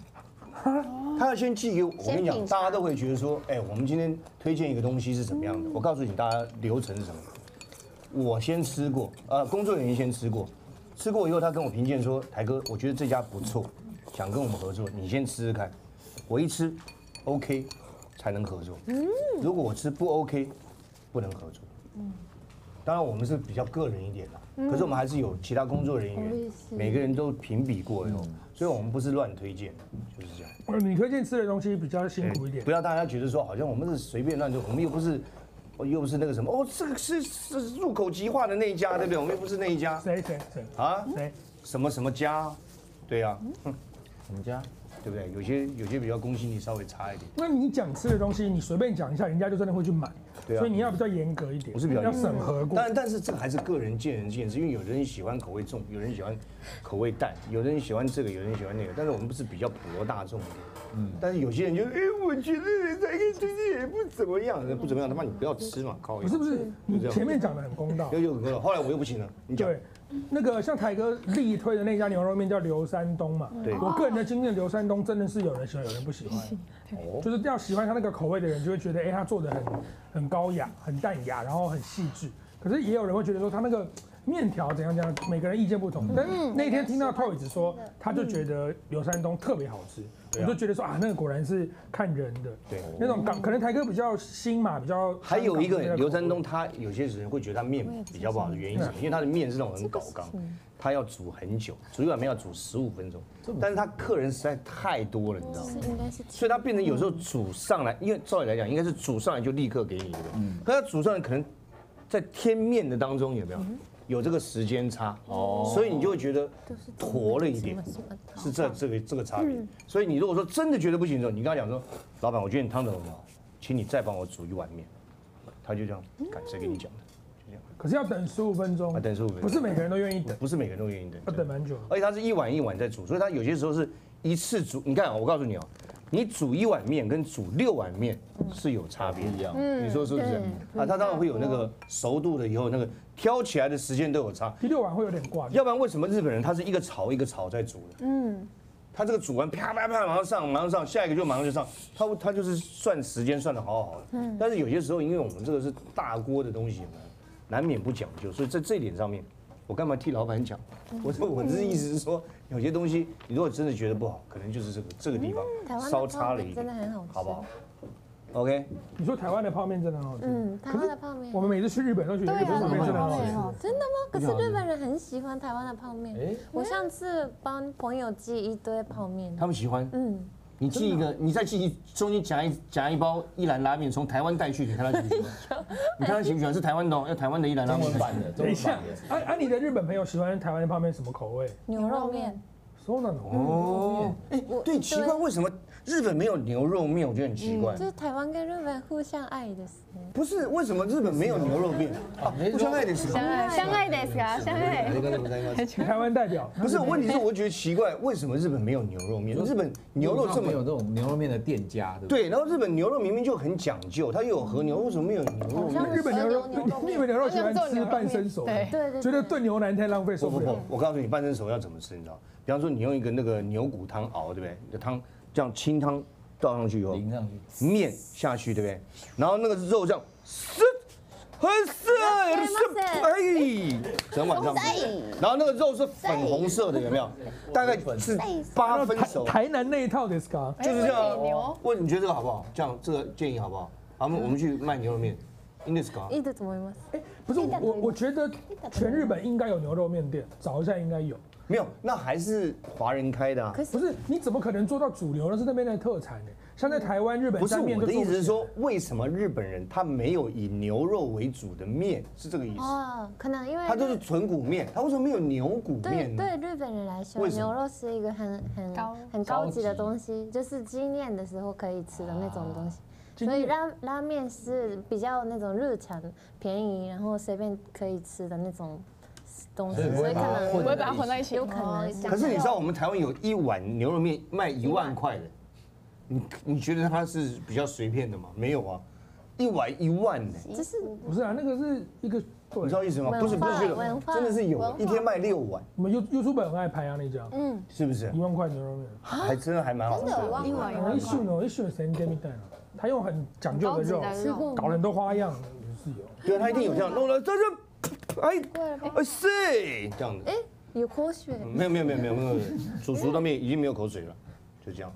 他要先寄给我，我跟你讲，大家都会觉得说，哎，我们今天推荐一个东西是怎么样的？我告诉你，大家流程是什么？我先吃过，呃，工作人员先吃过，吃过。以后，他跟我评鉴说，台哥，我觉得这家不错，想跟我们合作，你先吃吃看。我一吃，OK，才能合作。嗯如果我吃不 OK，不能合作。嗯当然我们是比较个人一点的，可是我们还是有其他工作人员，每个人都评比过。以后，所以我们不是乱推荐，就是这样。呃你推荐吃的东西比较辛苦一点不。要大家觉得说好像我们是随便乱做，我们又不是，哦又不是那个什么哦，这个是是入口即化的那一家，对不对？我们又不是那一家谁谁谁啊，谁？什么什么家，对呀、啊我们家对不对？有些有些比较公信力稍微差一点，那你讲吃的东西，你随便讲一下，人家就真的会去买。对啊所以你要比较严格一点，我是比较要严格审核过。但但是这个还是个人见仁见智，因为有的人喜欢口味重，有人喜欢口味淡，有的人喜欢这个，有人喜欢那个。但是我们不是比较普罗大众一点，嗯。但是有些人就，哎，我觉得这个最近也不怎么样，不怎么样，他妈你不要吃嘛，靠！不是不是，你前面讲的很公道又。又很公道，后来我又不行了，你讲。对，那个像台哥力推的那家牛肉面叫刘山东嘛，对我个人的经验，刘山东真的是有人喜欢，有人不喜欢。哦，就是要喜欢他那个口味的人，就会觉得，哎、他做的很很高雅、很淡雅，然后很细致。可是也有人会觉得说，他那个面条怎样怎样，每个人意见不同。但那天听到 Toys 说，他就觉得刘山东特别好吃，我就觉得说啊，那个果然是看人的。对。那种港可能台哥比较新嘛，比较还有一个刘山东，他有些人会觉得他面比较不好的原因是什么？因为他的面是那种很搞刚，他要煮很久，煮一碗面要煮十五分钟，但是他客人实在太多了，你知道吗？应该是所以他变成有时候煮上来，因为照理来讲应该是煮上来就立刻给你，对不对？可是他煮上来可能在添面的当中有没有有这个时间差？哦，所以你就会觉得坨了一点，是这这个这个差别。所以你如果说真的觉得不行的时候，你跟他讲说，老板，我觉得你汤头很好，请你再帮我煮一碗面，他就这样，敢谁跟你讲的？就这样，可是要等十五分钟啊，，等十五分钟不是每个人都愿意等，不是每个人都愿意等，要等蛮久。而且他是一碗一碗在煮，所以他有些时候是一次煮。你看啊，我告诉你哦，你煮一碗面跟煮六碗面是有差别一样的，你说是不是？啊，它当然会有那个熟度的，以后那个挑起来的时间都有差。第六碗会有点挂，要不然为什么日本人他是一个炒一个炒在煮的？嗯，他这个煮完啪啪啪马上上，马上上，下一个就马上就上，他他就是算时间算的好好的。嗯，但是有些时候因为我们这个是大锅的东西嘛，难免不讲究，所以在这一点上面，我干嘛替老板讲？我说我的意思是说，有些东西你如果真的觉得不好，可能就是这个这个地方稍差了一点真的，很好吃，好不好？OK，你说台湾的泡面真的很好吃，嗯，台湾的泡面我。们每次去日本都觉得日本泡面真的很好吃。真的吗？可是日本人很喜欢台湾的泡面。哎我上次帮朋友寄一堆泡面。他们喜欢。嗯，你寄一个，你再寄一中间夹一夹一包一兰拉面，从台湾带去，你看他喜不喜欢？你看他喜不喜欢？是台湾的哦，要台湾的一兰拉面中文。版的，啊啊，你的日本朋友喜欢台湾的泡面什么口味？牛肉面。说呢？哦，哎，对，奇怪，为什么日本没有牛肉面？我觉得很奇怪。就是台湾跟日本互相爱的时候。不是，为什么日本没有牛肉面？啊，不相爱的时候。相爱相爱ですか？相爱。台湾代表不是，问题是我觉得奇怪，为什么日本没有牛肉面？日本牛肉这么没有这种牛肉面的店家，对不对？对，然后日本牛肉明明就很讲究，它又有和牛，为什么没有牛肉面？日本牛肉和牛肉，面日本牛肉喜欢吃半生熟，对对对觉得炖牛腩太浪费，受不了不不不。，我告诉你，半生熟要怎么吃，你知道？比方说，你用一个那个牛骨汤熬，对不对？你的汤 这样清汤倒上去以后，淋上去。面下去，对不对？然后那个肉这样，是，很色，是，哎，整晚上，然后那个肉是粉红色的，有没有？大概是八分台熟，台南那一套的 s c a 就是这样啊。牛问你觉得这个好不好？这样这个建议好不好？好，我们我们去卖牛肉面 i n d i s c a いいと思います。不是我，我觉得全日本应该有牛肉面店，找一下应该有。 没有，那还是华人开的啊。可是不是，你怎么可能做到主流呢？是那边的特产呢。像在台湾、日本不是我的意思是说，为什么日本人他没有以牛肉为主的面？是这个意思？哦，可能因为他都是纯骨面，他为什么没有牛骨对面呢？对日本人来说，牛肉是一个很很高很高级的东西，就是纪念的时候可以吃的那种东西。所以拉拉面是比较那种日常、便宜，然后随便可以吃的那种东西，所以可能把它混不会把它混在一起，有可能可是你知道我们台湾有一碗牛肉面卖一万块的，你你觉得它是比较随便的吗？没有啊，一碗一万呢，这是不是啊，那个是一个你知道意思吗？不是不是真的是有一天卖六碗，我们 You YouTube 很爱拍啊那家，嗯，是不是？一？万块牛肉面，还真的还蛮好吃真的。一碗一一碗秀呢，一秀神给你带了，他用很讲究的肉，搞了很多花样，也是有。对啊，他一定有这样弄了，这是哎哎塞这样的。哎，有口水，没有没有没有没有没有，煮熟到面已经没有口水了，就这样，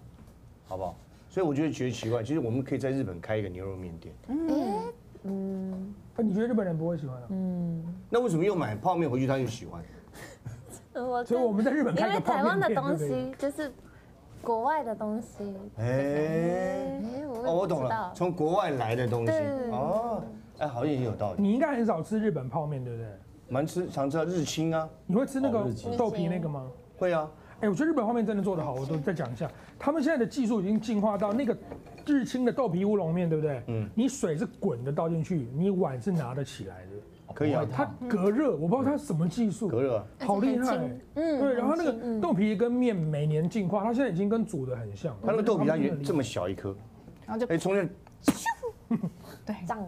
好不好？所以我觉得觉得奇怪，其实我们可以在日本开一个牛肉面店，嗯，嗯。啊你觉得日本人不会喜欢啊？嗯，那为什么又买泡面回去他就喜欢？我所以我们在日本因为开个泡台湾的面店，东？西就是国外的东西，哎，哦，我懂了，从国外来的东西。对。哦，哎，好像也有道理，你应该很少吃日本泡面，对不对？蛮吃常吃到日清啊，你会吃那个豆皮那个吗？会啊，哎，我觉得日本泡面真的做得好，我都再讲一下，他们现在的技术已经进化到那个日清的豆皮乌龙面，对不对？嗯。嗯，你水是滚的倒进去，你碗是拿得起来的，可以啊，它隔热，我不知道它什么技术，隔热啊，好厉害。嗯对，然后那个豆皮跟面每年进化，它现在已经跟煮的很像。它那个豆皮它他们真的这么小一颗，然后就哎，从那 对。胀，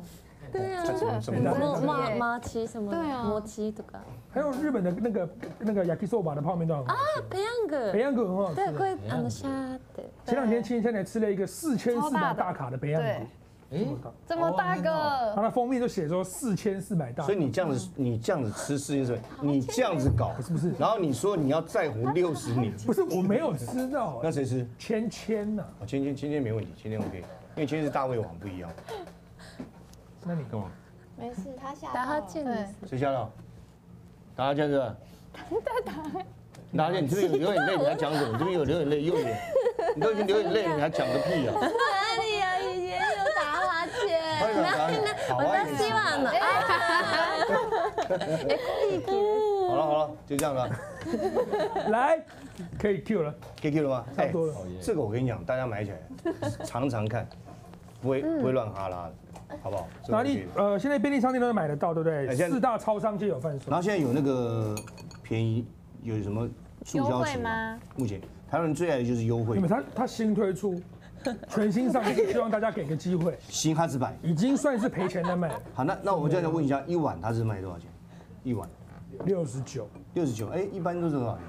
对啊，什么什么对麻麻麻鸡什么对啊摩鸡とか还有日本的那个那个 yakisoba 的泡面都很好吃，ペヤング培养骨很好对，吃。会あのシャーって前两天今天才吃了一个四千四百大卡的培养对骨，哎，这么大个，它的封面就写说四千四百大卡所以。你这样子，你这样子吃世界水，你这样子搞，不是然后你说你要再活六十年，不是我没有吃到那谁吃？千千呐，哦，芊芊芊芊没问题，芊芊 OK，因为芊芊是大胃王不一样， 那你干嘛？没事，他下打哈欠的对，谁吓到？打哈欠是吧？打哈欠，你这边有流眼泪，你还讲什么？你这边有流眼泪，右眼，你都已经流眼泪了，你还讲个屁啊！哪里啊？以前有打哈欠，哪里有打哈欠好啊私はのえいい気です好了好了，就这样了，来可以 Q 了，可以 Q 了吗？差不多了。这个我跟你讲，大家买起来常常看，不会不会乱哈拉的， 好不好？这个哪里？呃，现在便利商店都能买得到，对不对？四大超商皆有贩售然。后现在有那个便宜，有什么促销吗？目前台湾人最爱的就是优惠因为，它它新推出，全新上市，希望大家给个机会，新哈兹版。已经算是赔钱的卖，好，那那我们这样问一下，一碗它是卖多少钱？一碗六十九，六十九，哎，一般都是多少钱？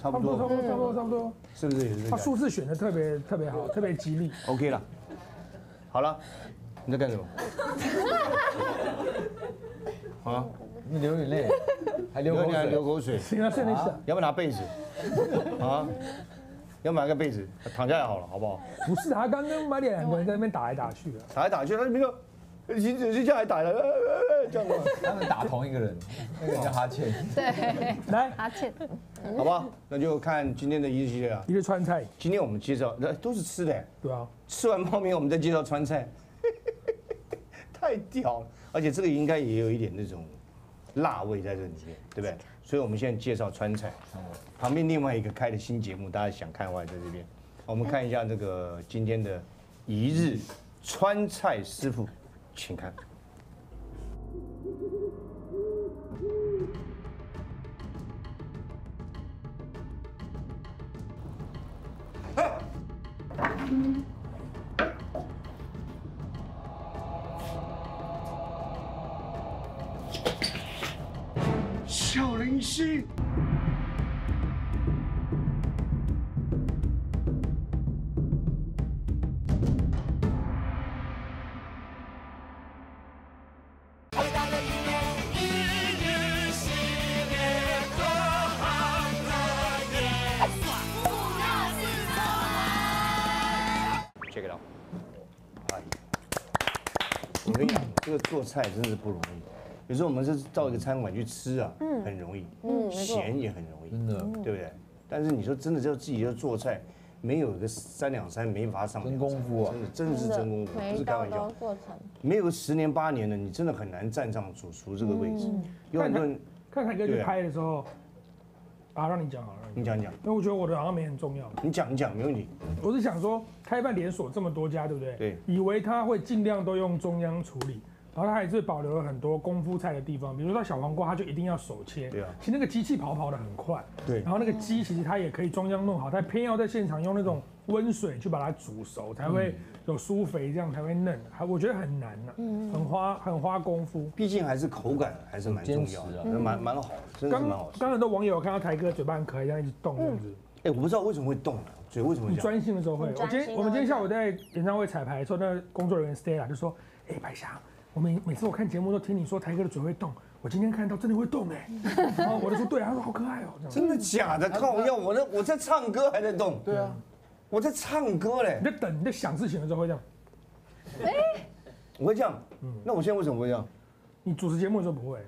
差不多差不多，差不多差不多。是不是也是这它数字选的特别特别好，特别吉利。？OK 了，好了，你在干什么？啊，你流眼泪，还流口流你还流水，口水，行了，剩那下要不要拿被子？啊，要买个被子，躺下来好了，好不好？不是他刚刚马里两个人在那边打来打去的，打来打去，他那个行者就下来打了，这样子，他们打同一个人，那个人叫哈欠。对，来。哈欠，好吧？那就看今天的一日系列啊。一日川菜，今天我们介绍，那都是吃的，对啊，吃完泡面我们再介绍川菜，太屌了！而且这个应该也有一点那种辣味在这里面，对不对？所以我们现在介绍川菜，旁边另外一个开的新节目，大家想看的话在这边，我们看一下这个今天的一日川菜师傅，请看。小林溪。check it out。哎，我跟你讲，这个做菜真是不容易。有时候我们是到一个餐馆去吃啊，很容易，嗯咸也很容易，真的，对不对？但是你说真的要自己要做菜，没有个三两三没法上真功夫啊真的真的是真功夫，不是开玩笑。没有个十年八年的，你真的很难站上主厨这个位置。有很多人，看看哥去拍的时候，啊，让你讲好了，让你你讲讲，因为我觉得我的好像没很重要。你讲你讲没问题。我是想说，开饭连锁这么多家，对不对？对。以为他会尽量都用中央处理，然后他还是保留了很多功夫菜的地方，比如说小黄瓜，他就一定要手切。对啊其实那个机器跑跑的很快。对然后那个鸡其实它也可以中央弄好，它偏要在现场用那种温水去把它煮熟，才会有酥肥，这样才会嫩。还我觉得很难呐、很花很花功夫。毕竟还是口感还是蛮重要的，蛮蛮好，真的蛮好吃。刚很多网友看到台哥嘴巴很可爱，这样一直动这样子。哎，我不知道为什么会动啊，嘴为什么会你？专心的时候会。很我今天我们今天下午在演唱会彩排的时候，那工作人员 Stella 就说：“哎，白霞，我每每次我看节目都听你说台哥的嘴会动，我今天看到真的会动哎。”然后我就说：“对啊。”他说：“好可爱哦。”真的假的？靠！要我在我在唱歌还在动。对啊，我在唱歌嘞你，在等你在想事情的时候会这样。我会这样。那我现在为什么会这样？你主持节目的时候不会。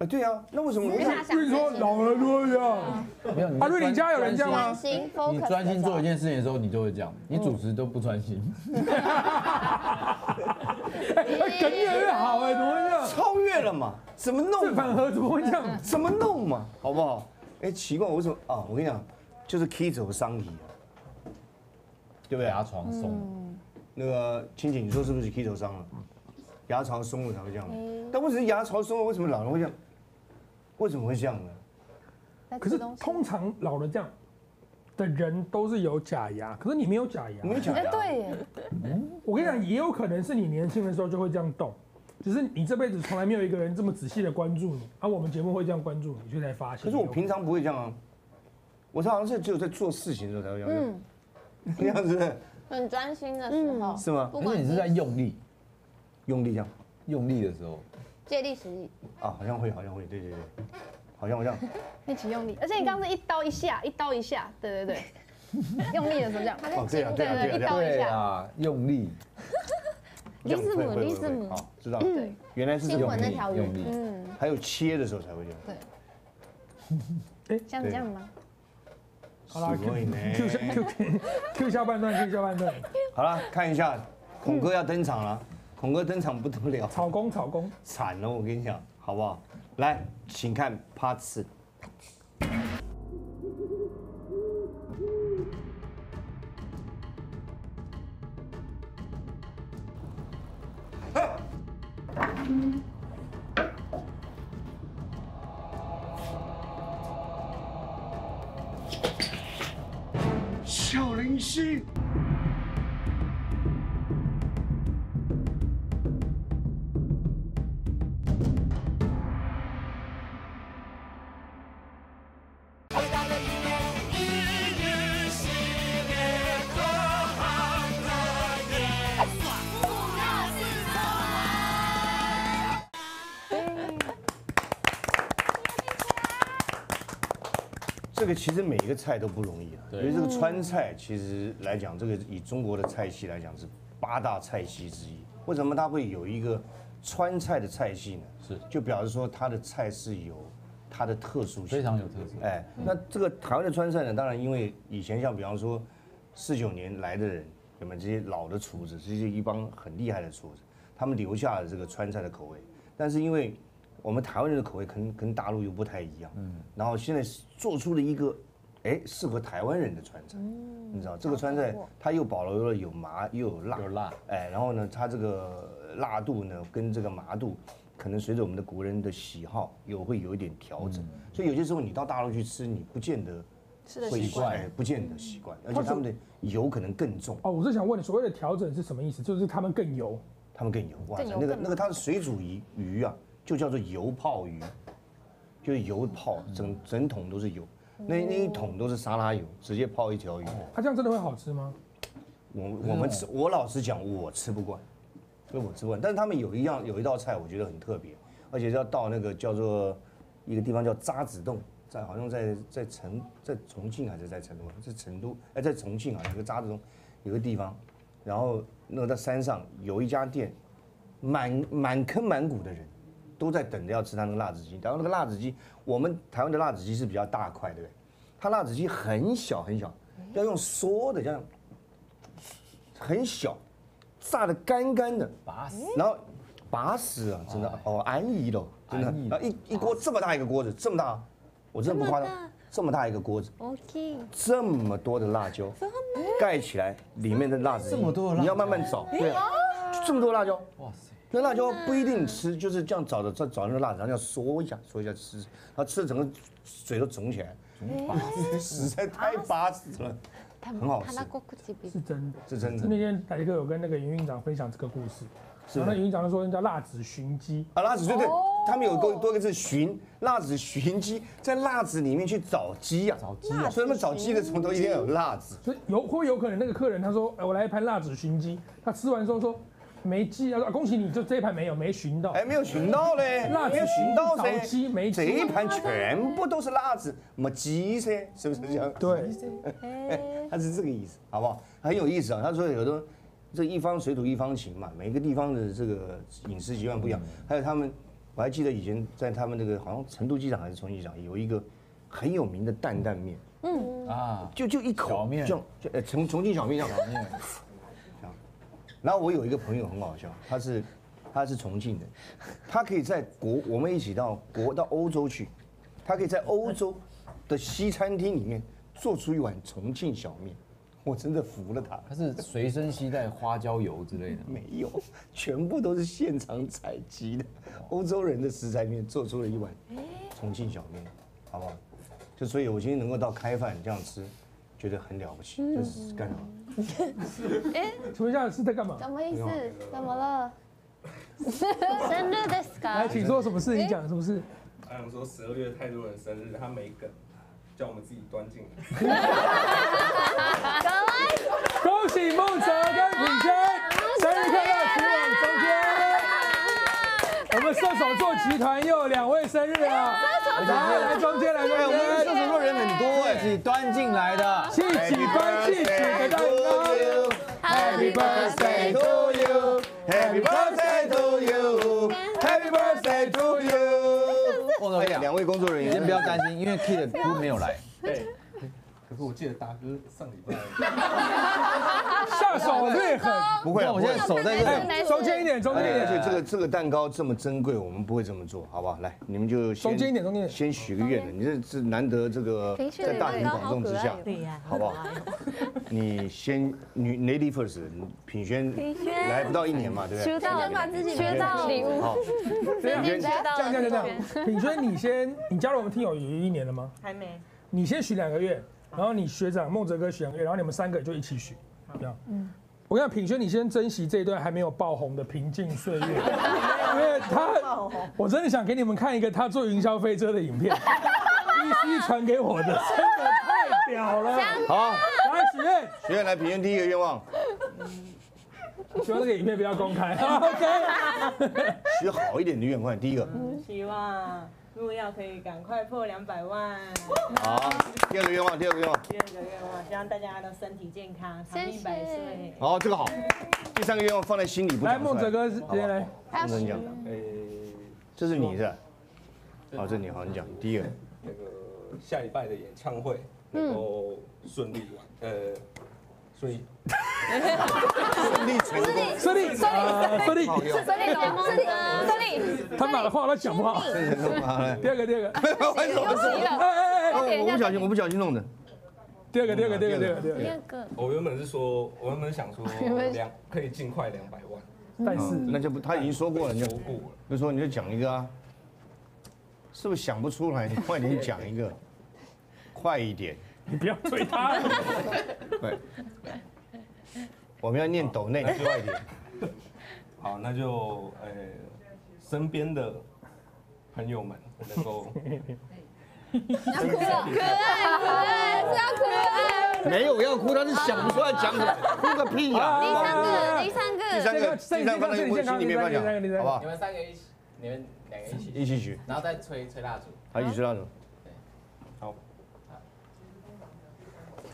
哎，对啊，那为什么我跟你说老人都会这样。没有。阿瑞，你家有人这样吗？你专心做一件，件事情的时候，你就会这样。你主持都不专心。哎，梗越来越好哎，怎么会这样？超越了嘛？怎么弄这饭嘛？盒怎么会这样？怎么弄嘛？好不好？哎，奇怪，我为什么啊？我跟你讲，就是 K 走伤题啊，对不对？牙床松，那个青姐，你说是不是 K 头伤了？牙床松了才会这样。但为什么牙床松了？为什么老人会这样？为什么会这样呢？可是通常老了这样的人都是有假牙，可是你没有假牙。没讲呀。对耶，我跟你讲，也有可能是你年轻的时候就会这样动，只是你这辈子从来没有一个人这么仔细的关注你，而、我们节目会这样关注你，所以才发现。可是我平常不会这样啊，我好像是只有在做事情的时候才会这样。嗯，这样子很专心的时候，是吗？不管而且你是在用力，用力这样用力的时候，借力使力，啊，好像会，好像会，对对对，好像好像。一起用力，而且你刚刚是一刀一下，一刀一下，对对对，用力的时候这样，哦，对啊，对啊，对啊，对这样。对啊，用力，这样利斯姆会会会利斯姆会好，知道。对，原来是这新种闻那条鱼用力，嗯，还有切的时候才会这样。像这样吗？好啦すごいね Q 下 Q Q Q 下半段，Q 下半段，好了，看一下，孔哥要登场了。孔哥登场不得了，草工草工，惨了，我跟你讲，好不好？ 来，请看 Part 四。小林夕。这个其实每一个菜都不容易啊，因对为这个川菜其实来讲，这个以中国的菜系来讲是八大菜系之一。为什么它会有一个川菜的菜系呢？是就表示说它的菜是有它的特殊性非。常有特色。哎，那这个台湾的川菜呢，当然因为以前像比方说四九年来的人，有没有这些老的厨子，这些一帮很厉害的厨子，他们留下了这个川菜的口味。但是因为我们台湾人的口味可能跟大陆又不太一样，嗯，然后现在做出了一个，哎，适合台湾人的川菜，你知道这个川菜它又保留了有麻又有辣，有辣，哎，然后呢，它这个辣度呢跟这个麻度，可能随着我们的国人的喜好有会有一点调整，所以有些时候你到大陆去吃，你不见得吃的习惯，哎不见得习惯，而且他们的油可能更重，哦，我是想问你，所谓的调整是什么意思？就是他们更油，他们更油，哇那个那个它是水煮鱼鱼啊，就叫做油泡鱼，就是油泡，整整桶都是油，那那一桶都是沙拉油，直接泡一条鱼。它这样真的会好吃吗？我我们吃，我老实讲，我吃不惯，因为我吃不惯。但是他们有一样有一道菜，我觉得很特别，而且要到那个叫做一个地方叫渣滓洞，在好像在在成在重庆还是在成都，在成都哎在重庆啊，有个渣滓洞，有个地方，然后那个在山上有一家店，满满坑满谷的人。都在等着要吃他那个辣子鸡，然后那个辣子鸡，我们台湾的辣子鸡是比较大块，对不对？它辣子鸡很小很小，要用缩的这样，很小，炸的干干的，拔死。然后拔死啊，真的哦，安逸了，真的然后一一锅这么大一个锅子，这么大，我真的不夸张，这么大。一个锅子，OK，这么多的辣椒，盖起来，里面的辣子，这么多辣椒。你要慢慢找，对啊，这么多辣椒，哇塞，那辣椒不一定吃，就是这样找的，再找那个辣子，然后要嗦一下，嗦一下吃，然后吃的整个嘴都肿起来，实在太巴适了，很好吃。是真的。是真的。那天台哥有跟那个营运长分享这个故事，然后那营运长就说那叫辣子寻鸡，啊，辣子对对，他们有多多一个字寻辣子寻鸡，在辣子里面去找鸡呀，找鸡。啊，所以他们找鸡的从头一定要有辣子，所以有会有可能那个客人他说，哎，我来一盘辣子寻鸡，他吃完之后说没鸡，啊恭喜你，就这一盘没有没寻到，哎，没有寻到嘞，辣子没有寻到找鸡没鸡这一盘全部都是辣子，没鸡噻，是不是这样？对，他是这个意思，好不好？很有意思啊。他说有的这一方水土一方情嘛，每个地方的这个饮食习惯不一样。还有他们，我还记得以前在他们那个好像成都机场还是重庆机场有一个很有名的担担面，嗯啊，就就一小口面呃重重庆小面这样。面然后我有一个朋友很好笑，他是他是重庆的，他可以在国我们一起到国到欧洲去，他可以在欧洲的西餐厅里面做出一碗重庆小面，我真的服了他。他是随身携带花椒油之类的。没有，全部都是现场采集的欧洲人的食材里面做出了一碗重庆小面，好不好？就所以，我今天能够到开饭这样吃，觉得很了不起。就是干什么？请问一下是在干嘛？什么意思？怎么了？生日です来，か？请说什么事？你讲什么事？他想说十二月太多人生日，他没梗，叫我们自己端进来。恭喜孟哲跟品轩 射手座集团又有两位生日了，来来中间，来中间，我们射，手座人很多哎。自己端进来的，气喜端气喜的蛋糕。Happy birthday to you, Happy birthday to you, Happy birthday to you。两位工作人员，先不要担心，因为 Kid 的姑没有来。对，可是我记得大哥上礼拜 下手略狠，不会啊，我现在手在这里，哎，中间一点，中间一而且。这个这个蛋糕这么珍贵，我们不会这么做，好不好？来，你们就先中间一点中间一点先许个愿的。你这是难得这个在大庭广众之下，对呀，好不好？你先女 lady first，品轩来不到一年嘛，对不对？到把自己学到礼物，好，这样，品轩这样这样这样这样。品轩，你先，你加入我们听友有一年了吗？还没，你先许两个月，然后你学长孟哲哥许两个月，然后你们三个就一起许，这样。我跟你讲，品轩，你先珍惜这一段还没有爆红的平静岁月，因为他，我真的想给你们看一个他坐云霄飞车的影片，E C 传给我的，真的太屌了。好，来许愿，许愿来品轩第一个愿望，希望这个影片不要公开。OK。许好一点的愿望。第一个，希望木曜可以赶快破两百万。好，第二个愿望，第二个愿望，第二个愿望，希望大家都身体健康，长命百岁。好，这个好。第三个愿望放在心里不来，讲出来。孟哲哥直接来。孟哲你讲，诶这是你的，好，这是你好，你讲第一个。那个下礼拜的演唱会能够顺利完，呃，顺利顺利成功，顺利，啊，顺利。好用，孙丽龙，孙丽，孙丽，他哪的话都讲不好。第二个，第二个。哎哎哎，我我不小心，我不小心弄的。第二个，第二个，第二个，第二个，第第二二个，我原本是说，我原本想说两可以尽快两百万，个。但是那就不，他已经说过了，你就说过了。就说你就讲一个啊，是不是想不出来？你快点讲一个，快一点，你不要追他。对。我们要念抖内，快一点。好，那就呃身边的朋友们能够要哭了，可爱，可爱，是要哭了。没有要哭，他是想不出来讲什么，哭个屁呀！第三个，第三个，第三个，第三个放在心里面不要讲，好不好你？们三个一起，你们两个一起，一起举，然后再吹吹蜡烛。好，一起知道什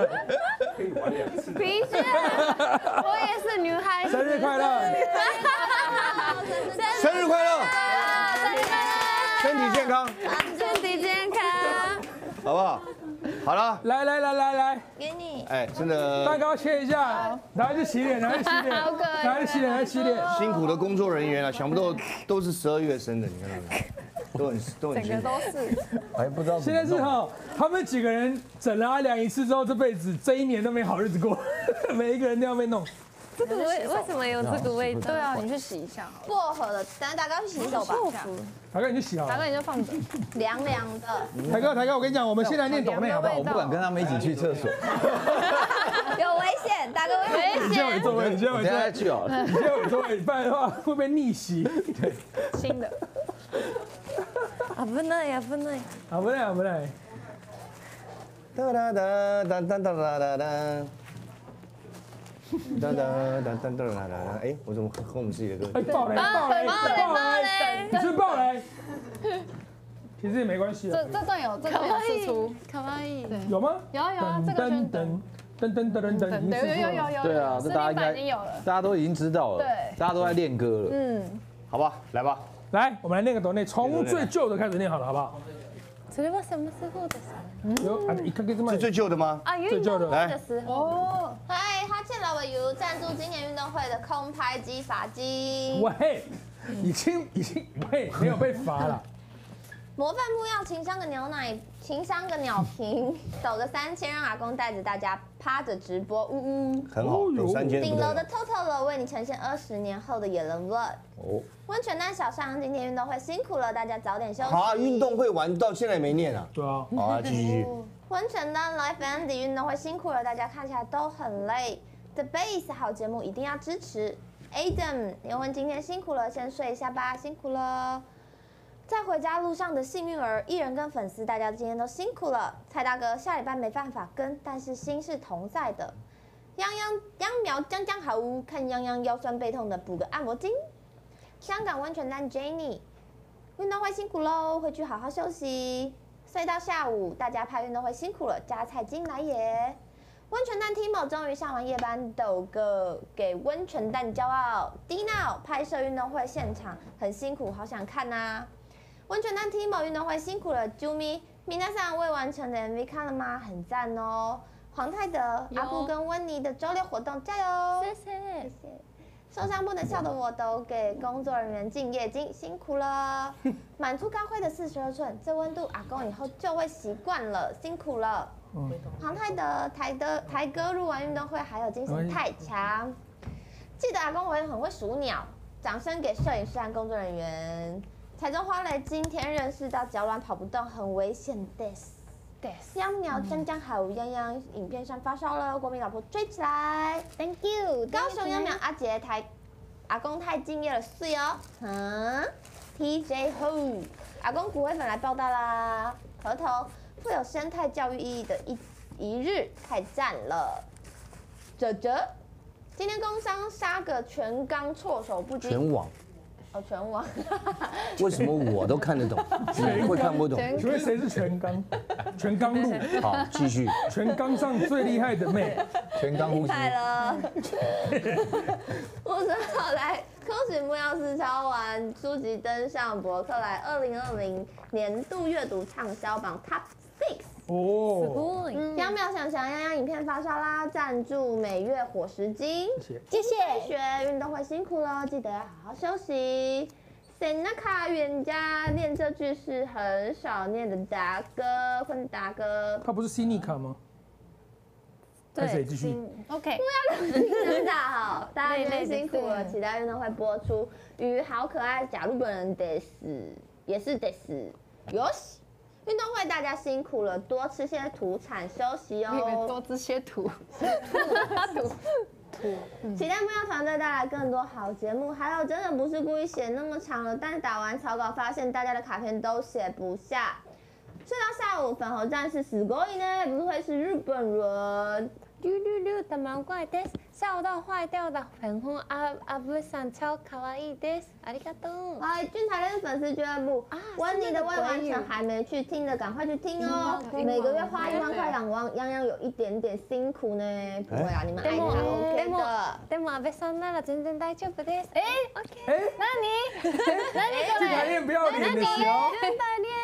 是被他杀了。皮靴，我也是女孩子。生日快乐！生日快乐，身体健康，身体健康，好不好？好了，来来来来来，给你。哎，真的蛋糕切一下，拿去洗脸，拿去洗脸，好可爱拿去洗脸，拿去洗脸。辛苦的工作人员啊，想不到都是十二月生的，你看到没有？都很 都很整个都。是。哎不知道怎现。在是哈，他们几个人整了阿良一次之后，这辈子这一年都没好日子过，每一个人都要被弄。这个为为什么有这个味道？对啊，你去洗一下好了。薄荷的，等下大哥去洗手吧。大哥你去洗好了大哥。你就放着。凉凉的，台哥台哥，我跟你讲，我们先来念抖妹好不好？我不敢跟他们一起去厕所，有危险，大哥危险。你先有座位，你先有我座位，现在去好了。你先有座位，不然的话会被逆袭。对，新的。危ない危ない危な危な哒ダ哒哒哒哒ダダ哒哒哒哒哒当当当！哎，我怎么哼我们自己的歌？哎，雷！爆雷！爆雷！你是爆雷！其实也没关系啊。这这段有，这段，可以。有吗？有有啊，这个噔噔噔噔噔噔噔，有有有有有。对啊，这大家应该已经有了，大家都已经知道了，对，大家都在练歌了。嗯，好吧，来吧。来，我们来念个抖内，从最旧的开始念好了，好不好？それは什么时候的事？有啊，一个给这么是最旧的吗？啊，运最旧的动会的时候。哦，嗨，哈欠老尾油赞助今年运动会的空拍机发机。喂，已经已经喂没有被罚了。 模范部要情商个牛奶，情商个鸟瓶，走个三千，让阿公带着大家趴着直播，呜呜。很好，有三千。顶楼的 Totolo 为你呈现二十年后的野人 Vlog。哦。温泉蛋小上今天运动会辛苦了，大家早点休息。好啊，运动会玩到现在没念啊。对啊。好啊，继续。温泉蛋 Life Andy 运动会辛苦了，大家看起来都很累。The Base 好节目一定要支持。Adam 刘文今天辛苦了，先睡一下吧，辛苦了。在回家路上的幸运儿艺人跟粉丝，大家今天都辛苦了。蔡大哥下礼拜没办法跟，但是心是同在的。泱泱秧苗将将好，看泱泱腰酸背痛的补个按摩巾。香港温泉蛋 Jenny，运动会辛苦喽，回去好好休息。睡到下午，大家拍运动会辛苦了，加菜金来也。温泉蛋 Timo 终于上完夜班，抖个给温泉蛋骄傲。Dino 拍摄运动会现场很辛苦，好想看呐、温泉蛋 Timo 运动会辛苦了，Jumi，米娜桑未完成的 MV 看了吗？很赞哦。黄泰德、阿布跟温妮的周六活动加油！谢谢谢谢。受伤不能笑的我都给工作人员敬业金，辛苦了。满出高灰的四十二寸，这温度阿公以后就会习惯了，辛苦了。嗯，黄泰德、台德、台哥入完运动会还有精神太强，记得阿公我也很会数鸟。掌声给摄影师和工作人员。台中花蕾今天认识到脚软跑不动，很危险的。对，秧苗江江好泱泱，影片上发烧了，国民老婆追起来，Thank you。高雄秧苗阿杰台阿公太敬业了，是哦。嗯，TJ Ho，阿公骨灰粉来报道啦。核头富有生态教育意义的一一日，太赞了。哲哲，今天工商杀个全钢措手不及。全网。哦，全网。为什么我都看得懂，你会看不懂？请问谁是全刚？全刚路。好，继续。全刚上最厉害的妹。全刚呼吸。太了。我正好来，恭喜木曜四超完书籍登上博客来二零二零年度阅读畅销榜 Top Six。哦。秧苗想想泱泱影片发烧啦，赞助每月伙食金，谢谢谢。学运动会辛苦了，记得要好好休息。森纳卡远家念这句是很少念的达哥，混达哥。他不是 Cinica 吗？还是谁继续？OK，真的好，大家今天辛苦了，期待运动会播出。鱼好可爱，假如本人得死，也是得死。哟西，运动会大家辛苦了，多吃些土产休息哦。多吃些土，土土。期待木曜团队带来更多好节目，还有真的不是故意写那么长了，但打完草稿发现大家的卡片都写不下。睡到下午，粉红战士死狗一呢，不会是日本人。溜溜溜的毛怪 des，笑到坏掉的粉红阿阿布桑超卡哇伊 des，ありがとう。哎，俊才的粉丝俱乐部啊温妮的未完是那个鬼语成还没去听的，赶快去听哦嗯。每个月花一万块养汪泱泱有一点点辛苦呢，不会啊，你们爱他 OK でも的。でも阿布さんなら全然大丈夫です。哎，OK。哎，那你，那你这台面不要脸的小，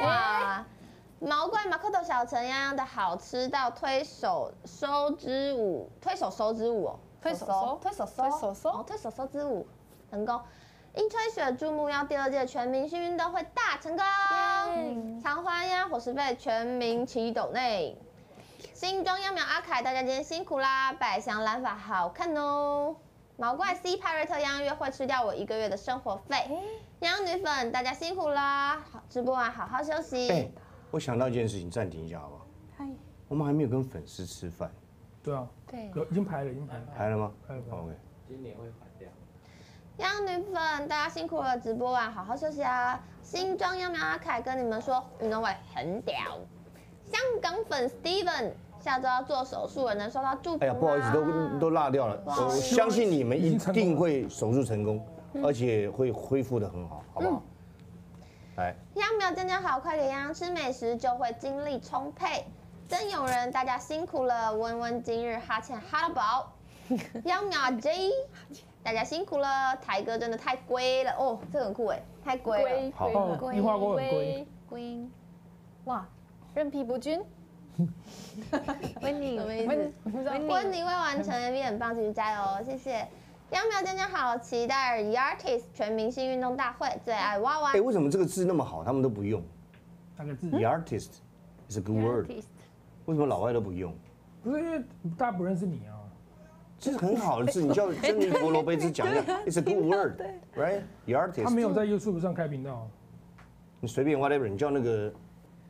哇！ 毛怪马克头小陈泱泱的好吃到推手收之舞，推手收之舞哦，推手收推手收，推手收哦，推手收之舞成功。因吹雪注目，要第二届全明星运动会大成功。长欢呀，伙食费全民齐斗内。新装秧苗阿凯，大家今天辛苦啦！百祥染发好看哦。毛怪 C 派瑞特洋约会吃掉我一个月的生活费。洋女粉，大家辛苦啦！好，直播完好好休息。哎，我想到一件事情，暂停一下好不好？我们还没有跟粉丝吃饭，对啊，对，有已经排了，已经排了，排了吗排了。？OK。今年会反掉。洋女粉，大家辛苦了，直播完好好休息啊！新装秧苗阿凯跟你们说，运动会很屌。香港粉 Steven 下周要做手术了，能收到祝福？哎呀，不好意思，都都落掉了。我相信你们一定会手术成功，而且会恢复的很好，好不好？来，秧苗健健好，快给洋洋吃美食，就会精力充沛。真有人，大家辛苦了，温温今日哈欠哈了饱。秧苗 J，大家辛苦了，台哥真的太龟了哦，这个很酷哎，太龟了。好哦，樱花锅很贵，龟，哇，任皮不均，温妮什，么意思？温温妮未完成 MV 很棒，继续加油，谢谢。秧苗健健好，期待 YArtist 全明星运动大会，最爱娃娃哎，。为什么这个字那么好，他们都不用那个字？The artist is a good word，为什么老外都不用？不是因为大家不认识你啊。这是很好的字，你叫珍妮佛罗贝兹讲一下，It's a good word，right？The Artist 他没有在 YouTube 上开频道，你随便 whatever，你叫那个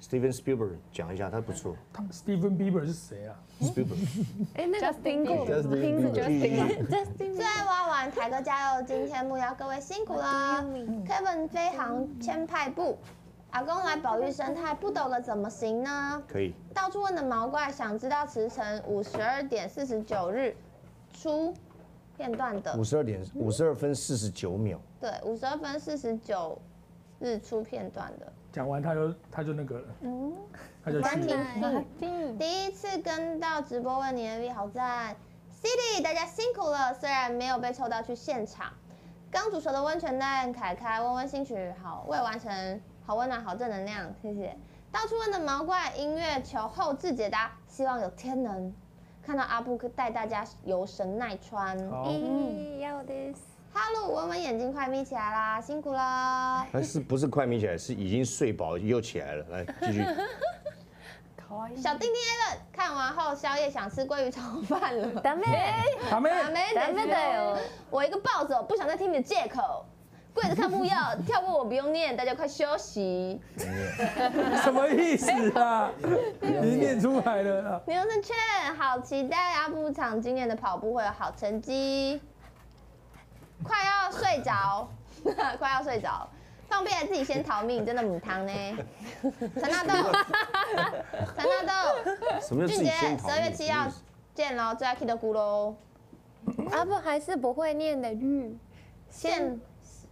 Steven Spielberg 讲一下，他不错他 Steven Bieber 是谁啊？，Spielberg。哎，那个字 Justin Justin 最爱挖完，台哥加油！今天木曜各位辛苦了。Kevin 飞航千派部，阿公来保育生态，不懂了怎么行呢？可以，到处问的毛怪，想知道驰骋五十二点四十九日出片段的五，十二点五十二分四十九秒，对，五十二分四十九日出片段的。讲完他就他就那个了，嗯他就去第一次跟到直播问你 MV 好赞，City 大家辛苦了，虽然没有被抽到去现场，刚煮熟的温泉蛋凯凯温温新曲好未完成，好温暖好正能量，谢谢。到处问的毛怪音乐求后置解答，希望有天能，看到阿布带大家游神奈川。好，咦，要的。哈喽，温温眼睛快眯起来啦，辛苦啦。还是不是快眯起来，是已经睡饱又起来了。来继续，小丁丁 Allen 看完后宵夜想吃鲑鱼炒饭了。ダメ。他们ダメダメだよ。我一个暴走，不想再听你的借口。跪着看木曜，跳过我不用念，大家快休息。什么意思啊？已经念出来了啊。牛生劝，好期待阿布场今年的跑步会有好成绩。 快要睡着，快要睡着，放屁还自己先逃命，真的母汤呢。陈大豆，陈大豆，什么叫俊杰？十二月七号见喽，最爱 K 的咕喽。阿不还是不会念的玉，现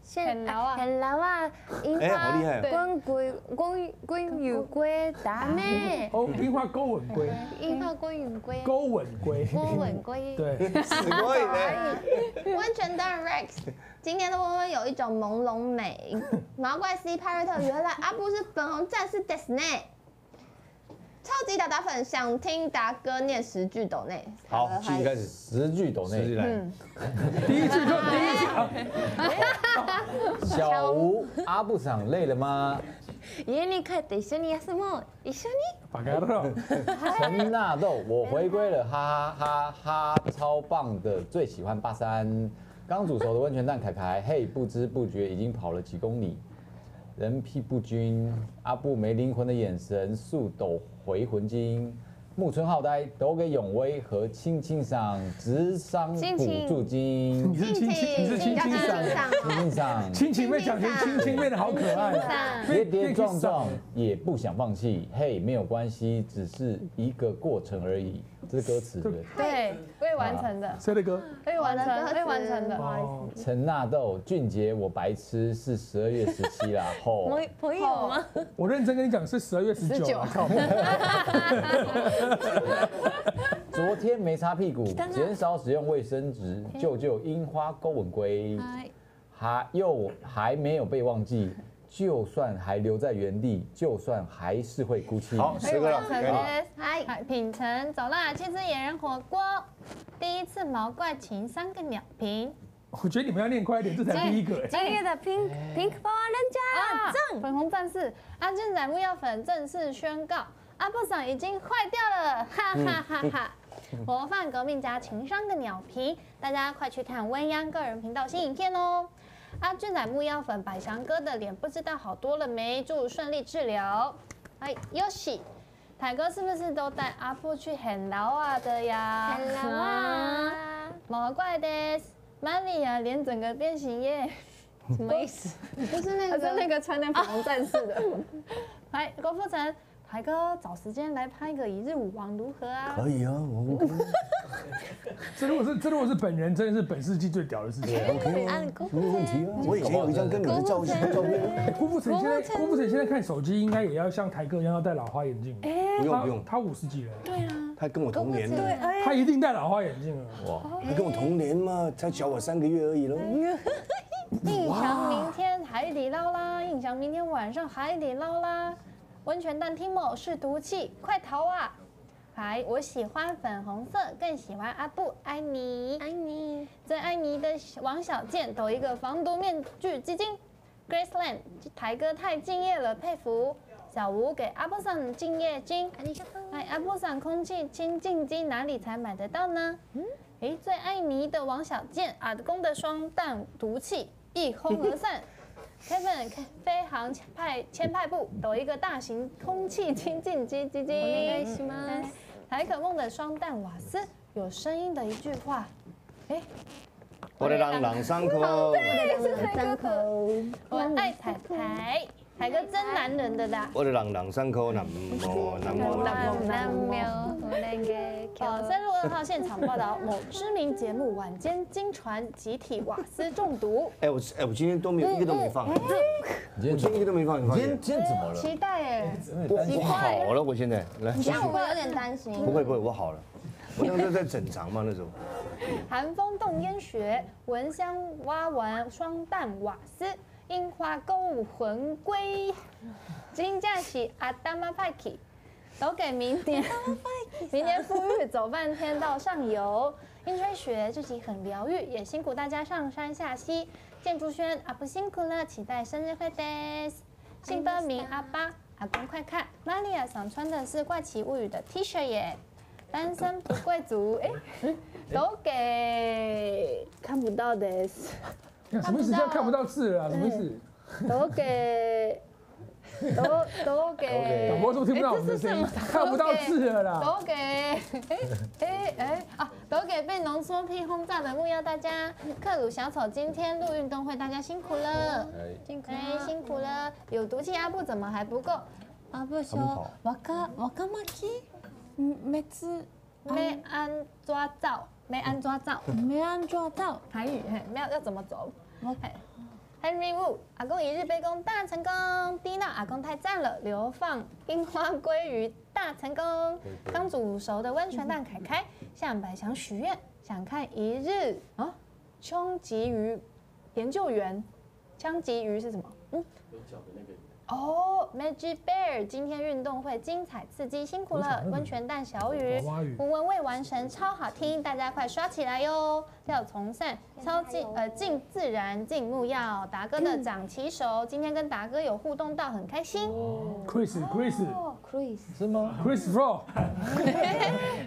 现很牢啊很老啊！樱花厉害哦滚滚滚滚雨归，ダメ。哦，樱花勾吻龟，樱花滚雨归，勾吻龟。勾吻龟。对，死过呢。温泉蛋 Rex，今天的温温有一种朦胧美。毛怪 C 派瑞特，原来阿布是粉红战士 d e s n e 超级打打粉，想听达哥念十句抖内。好，继续开始，十句抖内，继续来。第一句就第一句啊，小吴阿布长累了吗？家に帰って一緒に休もう。一緒に。把盖了。陈纳豆，我回归了，哈哈哈哈，超棒的，最喜欢八三。刚煮熟的温泉蛋凯凯，嘿，不知不觉已经跑了几公里。 人屁不均，阿布没灵魂的眼神，速抖回魂经。木村浩呆抖给永威和青青赏直商补助金你。是青青，你是亲亲上上，青青赏青青被讲成青青变得好可爱啊。跌跌撞撞也不想放弃，嘿，没有关系，只是一个过程而已。这是歌词对。不对。对，未完成的，谁的歌？未完成，未完成的。哦，陈纳豆，俊杰，我白痴是十二月十七啦，吼，朋朋友吗？我认真跟你讲，是十二月十九啊，昨天没擦屁股，减少使用卫生纸，救救樱花勾吻龟，嗨，还又还没有被忘记，就算还留在原地，就算还是会哭泣。好，十个了，给你。嗨，嗨，品成走啦，去吃野人火锅。第一次毛怪情三个鸟评。我觉得你们要念快一点，这才第一个。哎今天的 Pink Pink Power 人家啊，粉红战士阿俊仔木药粉正式宣告，阿布桑已经坏掉了，哈哈哈哈！模范革命家情商的鸟皮，大家快去看温央个人频道新影片哦。阿俊仔木药粉百祥哥的脸不知道好多了没？祝顺利治疗。哎，优喜，台哥是不是都带阿布去很劳啊的呀？很劳啊，毛怪的，曼丽亚脸整个变形耶。什么意思？不是那个，是那个穿那粉红 战士的。来，郭富城，台哥找时间来拍个一日舞王如何啊？可以啊，我 这如果是这如果是本人，真的是本世纪最屌的事情。OK 啊，没有问题啊。我以前有一张跟你的照相照片，哎郭富城现在郭富城现在看手机，应该也要像台哥一样要戴老花眼镜。哎不用不用，他五十几了，对啊他跟我同年的，他一定戴老花眼镜了。哇，他跟我同年嘛，才小我三个月而已喽。印象明天海底捞啦，印象明天晚上海底捞啦。温泉蛋 Timo 是毒气，快逃啊！还我喜欢粉红色，更喜欢阿布，爱你。爱你。最爱你的王小贱抖一个防毒面具基金，Graceland 台哥太敬业了，佩服。小吴给阿布桑敬业金，哎，阿布桑空气清净机哪里才买得到呢？嗯，哎，最爱你的王小贱，阿公的双弹毒气一哄而散。Kevin 飞航派签派部抖一个大型空气清净机基金。お願いします 哎台可梦的双蛋瓦斯有声音的一句话，哎。我的朗朗上口，张口，我爱彩台，台哥真男人的啦。我的朗朗上口，南无南无南无。南苗，我那个哦，三路二号现场报道，某知名节目晚间惊传集体瓦斯中毒。哎，我哎，我今天都没有一个都没放，我你今天今天一个都没放，你发现今天？今天怎么了？期待哎，我我好了，我现在来，这样我会有点担心？不会不会，我好了。我当时在整肠嘛那时候。寒风冻烟雪，蚊香挖完双蛋瓦斯，樱花购物魂归，金假喜阿达玛派克，都给明年，明年富裕走半天到上游。樱吹雪自己很疗愈，也辛苦大家上山下溪。建筑轩阿不辛苦了，期待生日会 days。姓本名阿巴，阿公快看，玛利亚想穿的是《怪奇物语》的 T 恤耶。单身不贵族，哎，都给。看不到的，什么意思？叫看不到字了啊？什么意思？都给，都都给，导播都听不到我们的声音，看不到字了啦。都给，哎哎哎啊，都给被浓缩屁轰炸的木曜大家，克鲁小丑今天录运动会，大家辛苦了，辛苦辛苦了，有毒气阿布怎么还不够？阿布说若若巻き滅没安抓照，没安抓照，没安抓照。韩语嘿，没有要怎么走？OK，Henry Wu，阿公一日杯弓大成功，低娜阿公太赞了，流放樱花鲑鱼大成功。刚煮熟的温泉蛋凯凯向百祥许愿，想看一日啊，枪鲫鱼研究员，枪鲫鱼是什么？嗯。哦、m a g i c Bear，今天运动会精彩刺激，辛苦了！温泉蛋小雨娃娃鱼，符文未完成，超好听，大家快刷起来哟！廖从善，超近呃近自然进木曜，达哥的掌旗手，今天跟达哥有互动到，很开心。Chris Chris 哦，Chris，是吗？Chris Fro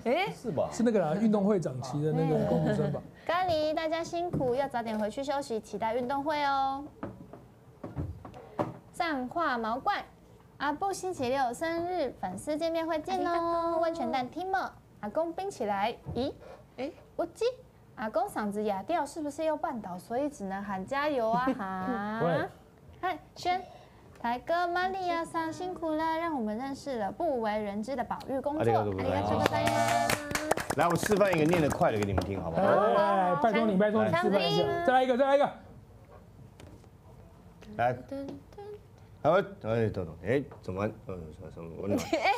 哎，是吧？是那个啦，运动会掌旗的那个公主生吧？咖喱，大家辛苦，要早点回去休息，期待运动会哦。上化毛怪。阿布星期六生日粉丝见面会见哦，温泉蛋 Timo，阿公冰起来，咦，哎、欸，乌鸡，阿公嗓子哑掉，是不是又绊倒，所以只能喊加油啊？哈？嗨，轩，台哥玛利亚桑辛苦了，让我们认识了不为人知的保育工作，大家阿多拜拜。来，我示范一个念得快的给你们听，好不好？拜托你，拜。托你，示范一下，再来一个，再来一个，来。好，哎，等等，哎，怎么玩？嗯，什么温暖？哎，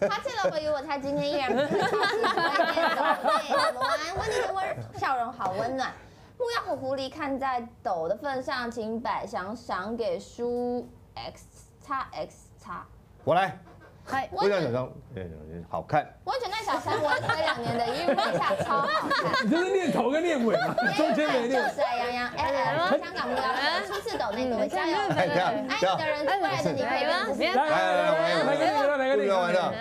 他欠了回语，我他今天依然不是超市不会念的。对，我们玩温妮的温笑容好温暖。木曜和狐狸看在斗的份上，请百祥赏给书 x 叉 x 叉。我来，嗨，我想小张，对对，好看。温泉蛋小三，我这两年的英文下超好看。你这是念头跟念尾吗？中间没念。就是爱洋洋哎香港木曜初次抖内各位加油！爱你的人，爱的你可以吗？来来来，来来来，来来来，不要玩了。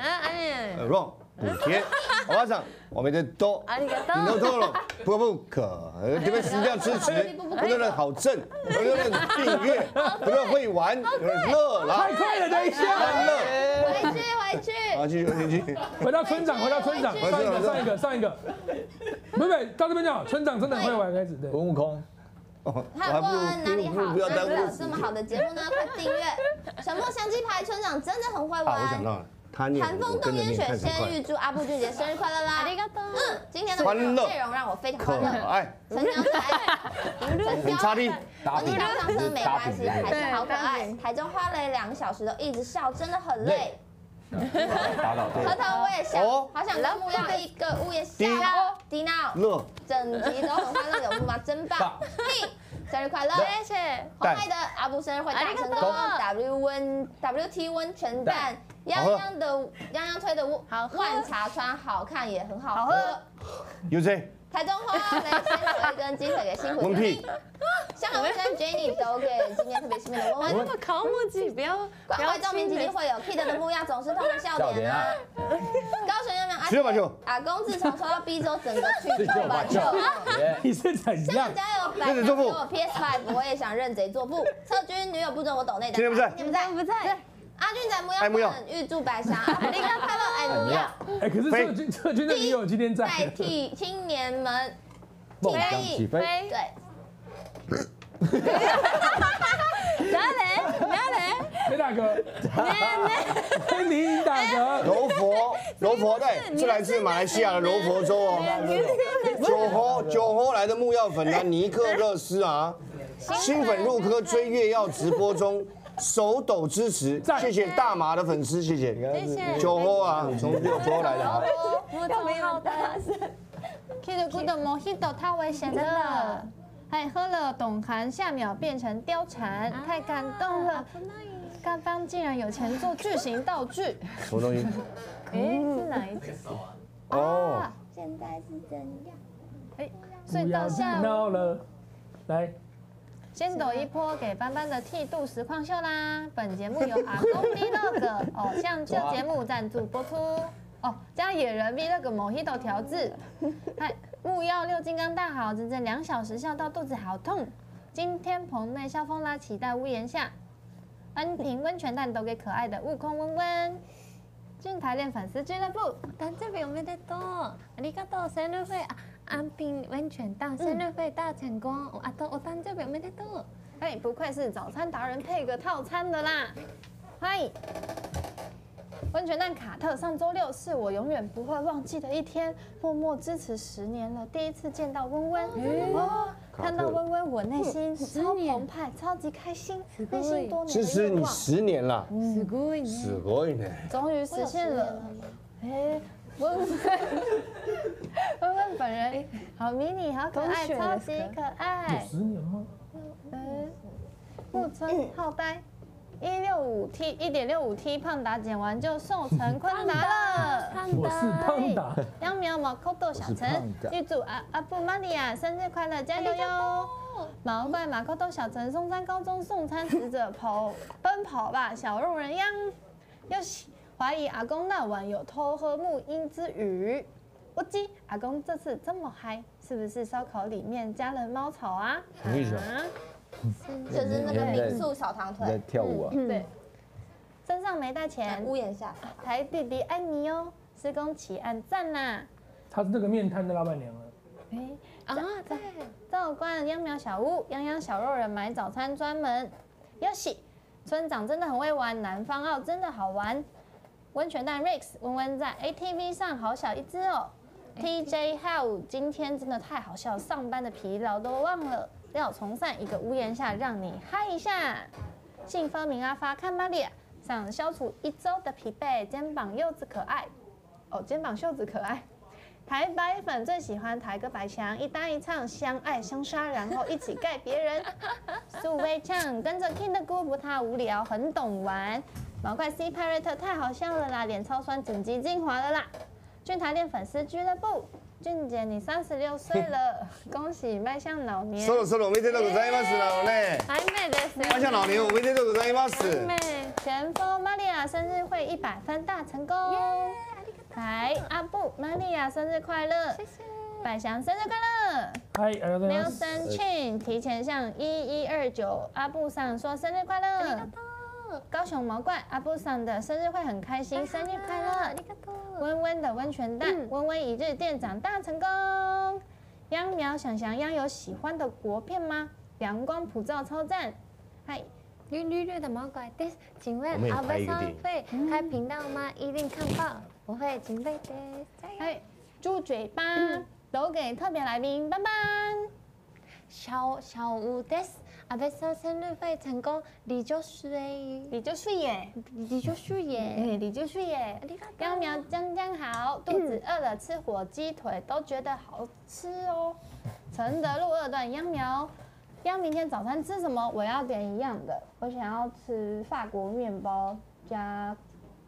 呃，wrong，补贴。我马上，我们的多，你都多了，不不可，这边实量支持，不断的好正，不断的订阅，不断会玩，乐了。太快了，等一下。乐。回去回去。回去回去。回到村长，回到村长，上一个上一个上一个。妹妹，到这边就好。村长真的很会玩，开始对。孙悟空。汉问哪里好？真的这么好的节目呢？快订阅。沉默相机牌村长真的很会玩。我想到了。寒风冬烟雪，先预祝阿布俊杰生日快乐啦！嗯，今天的内容让我非常欢乐。爱，陈娘子，很差的，温妮上车没关系，还是好可爱。台中花了两个小时都一直笑，真的很累。核桃我也笑，好想跟木曜一个物业笑。迪娜，乐，整集都很欢乐有木吗？真棒！嘿，生日快乐！谢谢。红爱的阿布生日会大成功，W 温 W T 温泉蛋。泱泱的泱泱推的万茶川好看也很好喝。有谁？台中花梅鲜水跟鸡腿给辛苦的你。香港卫生 Jenny 都给今天特别幸运的温温。那么考木鸡不要。不要照明基金会有 Kid 的木亚总是充满笑点啊。高雄有没有阿？十把球。阿公自从抽到 B 周整个去做把球。你是怎样？加油，百分给我 PS Five，我也想认贼作父。策军女友不准我抖内的。今天不在。你们在不在？阿俊仔木曜粉预祝百祥立刻快乐，爱木曜。哎，可是撤军撤军的女友今天在。代替青年们起飞。对。哪里？哪里？谁大哥？你你大哥。柔佛，柔佛对，是来自马来西亚的柔佛州 哦。九河九河来的木药粉呢，尼克勒斯啊，新粉入科追月曜直播中。手抖支持，谢谢大麻的粉丝，谢谢。谢谢。酒喝啊，从六州来的。我这么好的。Kid Good Mojito 太危险了，还喝了董涵，下秒变成貂蝉，太感动了。刚刚竟然有钱做巨型道具。什么东西？哎，是哪一集？哦。现在是怎样？哎，隧道下了，来。先抖一波给班班的剃度实况秀啦！本节目由阿公 Vlog 偶像秀节目赞助播出哦，加野人 Vlog Mojito 调制。嗨，木曜六金刚大好，整整两小时笑到肚子好痛。今天棚内笑疯啦，期待屋檐下。安平温泉蛋都给可爱的悟空温温。俊台练粉丝俱乐部，但这边有没得多？ありがとう生日会啊！ 安平温泉蛋生日会大成功！啊，都我单这边没得多。哎，不愧是早餐达人，配个套餐的啦！嗨，温泉蛋卡特，上周六是我永远不会忘记的一天，默默支持十年了，第一次见到温温，哦，看到温温，我内心超澎湃，超级开心，内心多年支持你十年了，すごいね，すごいね，终于实现了，哎。 温温，温温本人好迷你，好可爱，超级可爱。有十年吗？嗯，木村浩呆，一六五 T，一点六五 T，胖达剪完就瘦成宽达了。我是胖达。杨苗毛蔻豆小陈，预祝阿阿布玛利亚生日快乐，加油哟！毛怪马蔻豆小陈，松山高中送餐使者跑奔跑吧，小肉人样，又喜。怀疑阿公那晚有偷喝木音之语。我记阿公这次这么嗨，是不是烧烤里面加了猫草啊？什么意思啊？就是那个民宿小堂腿在跳舞啊？对。身上没带钱，屋檐下。台弟弟爱你哦，施工起案赞呐。他是那个面摊的老板娘啊。哎啊，对。照关秧苗小屋，泱泱小肉人买早餐专门。要喜，村长真的很会玩，南方澳真的好玩。温泉蛋 Rex，温温在 ATV 上好小一只哦。TJ How 今天真的太好笑，上班的疲劳都忘了，要从善一个屋檐下让你嗨一下。幸福明阿发看玛丽亚，想消除一周的疲惫，肩膀柚子可爱，哦，肩膀袖子可爱。台白粉最喜欢台哥白墙，一搭一唱，相爱相杀，然后一起盖别人。素微唱跟着 King 的歌不太无聊，很懂玩。毛怪 C Pirate 太好笑了啦，脸超酸，整集精华了啦。俊台店粉丝俱乐部，俊姐你三十六岁了，恭喜迈向老年。そうそう、おめでとうございますなのね。还没的是。迈向老年，おめでとうございます。妹前锋玛利亚生日会一百分大成功。来，阿布玛利亚生日快乐！谢谢。百祥生日快乐！嗨，ありがとうございます Nelson Chin 提前向一一二九阿布上说生日快乐。 高雄毛怪阿布桑的生日会很开心，生日快乐！温温的温泉蛋，温温一日店长大成功。秧苗想想秧有喜欢的国片吗？阳光普照超赞。嗨，绿绿绿的毛怪 t 请问阿布桑会开频道吗？一定看报，我会准备的。嗨，猪嘴巴都给特别来宾班班。小小吴 t 阿贝斯生日会成功，你就是哎，你就是耶，你就是哎，耶，你就是耶。秧苗江江好，肚子饿了吃火鸡腿都觉得好吃哦。承德路二段秧苗，秧明天早餐吃什么？我要点一样的，我想要吃法国面包加。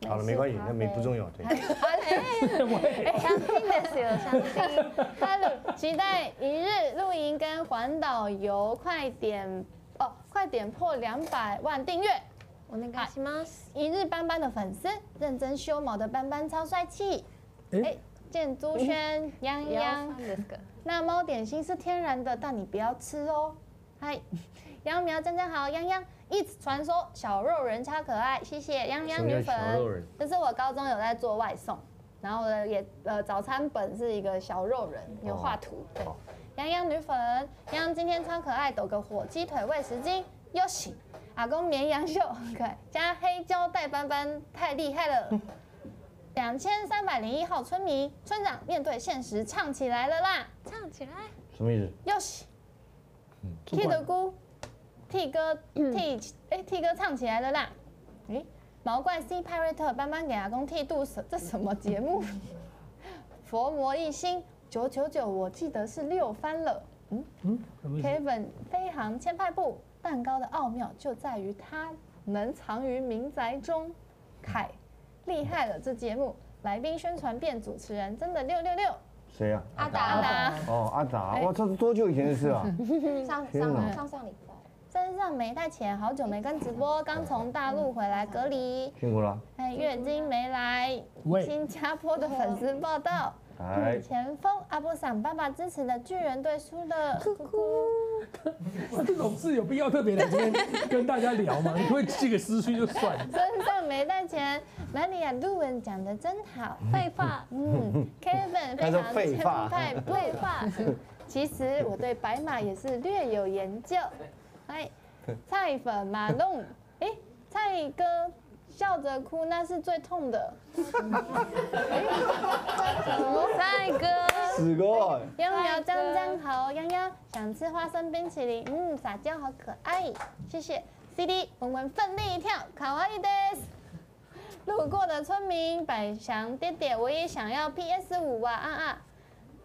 好了，没关系，那没不重要。对，哎，相信的是有相信。哈鲁，期待一日露营跟环岛游，快点哦，快点破两百万订阅。我那个是吗？一日班班的粉丝，认真修毛的班班超帅气。哎，建筑圈、泱泱，那猫点心是天然的，但你不要吃哦。嗨，秧苗真真好，泱泱。一直传说小肉人超可爱，谢谢泱泱女粉。这是我高中有在做外送，然后呢也呃早餐本是一个小肉人，有画图。对，泱泱女粉，泱泱今天超可爱，抖个火鸡腿喂十斤，又喜。阿公绵羊秀很可爱，加黑胶带斑斑太厉害了。两千三百零一号村民村长面对现实唱起来了啦，唱起来。什么意思？又喜。T 的姑，T 哥 T 哎 T 哥唱起来了啦！哎，毛怪 C Pirate 班班给阿公剃度，什这什么节目？佛魔一心九九九，我记得是六番了。嗯嗯，？Kevin 飞航千派步，蛋糕的奥妙就在于它能藏于民宅中。凯，厉害了，这节目来宾宣传变主持人，真的六六六。谁啊？阿达阿达，哦，阿达，哇，这是多久以前的事啊？上上上上礼拜，身上没带钱，好久没跟直播，刚从大陆回来隔离。辛苦了。哎，月经没来，新加坡的粉丝报道。哎，前锋阿布桑爸爸支持的巨人队输了，哭哭。哇 这种事有必要特别来这边跟大家聊吗？你会寄个私讯就算了。身上没带钱，玛利亚路文讲的真好，废话。嗯，Kevin 非常废话欠派废话。其实我对白马也是略有研究。哎，菜粉马弄，哎，菜哥笑着哭，那是最痛的。蔡哥。死过。秧苗张张好，秧秧想吃花生冰淇淋，嗯，撒娇好可爱，谢谢。CD 文文奋力一跳，卡哇伊 des。路过的村民百祥爹爹，我也想要 PS 五啊啊啊！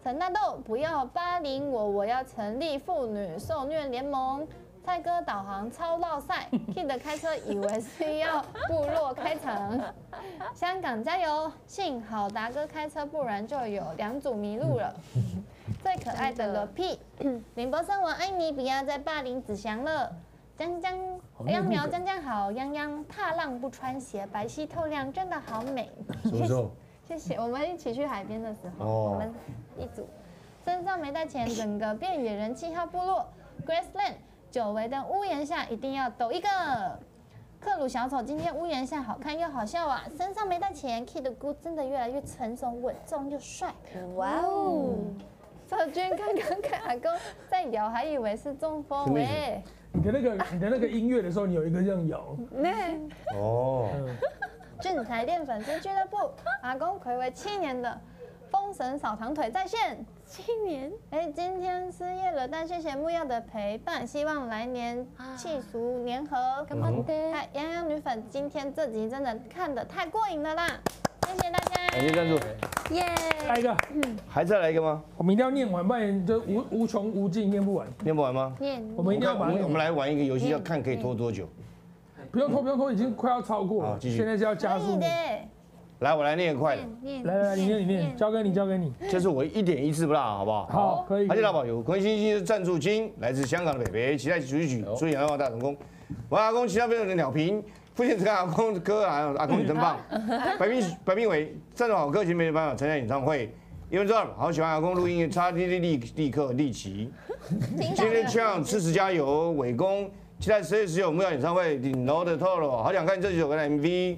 陈大豆不要霸凌我，我要成立妇女受虐联盟。蔡哥导航超绕赛，Kid 开车以为是要部落开场。香港加油！幸好达哥开车，不然就有两组迷路了。最可爱的了屁，林博生我爱你，不要再霸凌子祥了。江江秧苗江江好，泱泱踏浪不穿鞋，白皙透亮，真的好美。什么时候？谢谢，我们一起去海边的时候，哦我们一组，身上没带钱，整个变野人七号部落，Graceland，久违的屋檐下一定要抖一个。克鲁小丑今天屋檐下好看又好笑啊！身上没带钱，Kid 的姑真的越来越成熟稳重又帅。哇哦！小娟刚刚看阿公在摇，还以为是中风喂。你的那个你的那个音乐的时候，你有一个这样摇，那哦，俊才店粉丝俱乐部，阿公暌违七年的封神扫堂腿再现。七年，哎，今天失业了，但谢谢木曜的陪伴，希望来年气俗年和。干嘛的？哎，洋洋女粉，今天这集真的看得太过瘾了啦！谢谢大家。感谢赞助，耶！来一个，还再来一个吗？我们一定要念完，不然就无无穷无尽，念不完。念不完吗？念，我们一定要我把我们来玩一个游戏，要看可以拖多久。不用拖，不用拖，已经快要超过了。好继续现在是要加可以的速念。。来，我来念快的，念，来来来，你念你念，交给你，交给你。这是我一点一字不落，好不好？好，可以。而且大宝有关心心的赞助金，来自香港的北北，期待举一举，祝你阿公大成功。我阿公其他朋友的鸟屏，父亲只看阿公的歌啊，阿公你真棒。白冰白冰伟赞助好歌曲没办法参加演唱会。因为这样，好喜欢阿公录音，差滴滴立立刻立即。今天唱支持加油，伟公期待十月十九木曜演唱会，顶楼的透露，好想看这几首歌的 MV。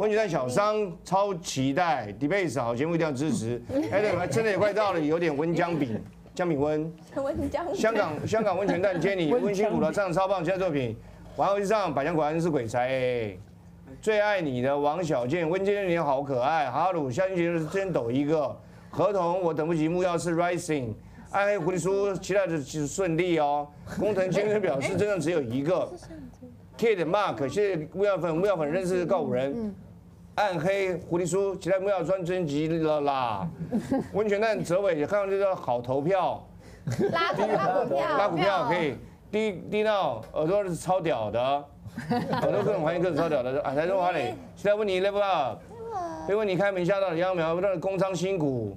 温泉蛋小商超期待，debate 好节目一定要支持。哎，对，真的也快到了，有点温姜饼，姜饼温。温江香港香港温泉蛋接你，温馨苦了，唱得超棒，其他作品。玩游戏上百香果然是鬼才哎。最爱你的王小健，温坚你好可爱。哈鲁下星期日先抖一个合同，我等不及。木曜是 Rising，暗黑狐狸叔期待的顺利哦。工藤先生表示真的只有一个。Kid Mark，谢谢木曜粉，木曜粉认识告五人。暗黑狐狸叔其他木曜专专辑了啦。温泉蛋泽伟也看到这个好投票。拉股拉股票，拉股票可以。低低闹耳朵是超屌的，耳朵各种环境各种超屌的。啊，台中华磊，期待问你 level up，被问你开门吓到了秧苗，让工商新股。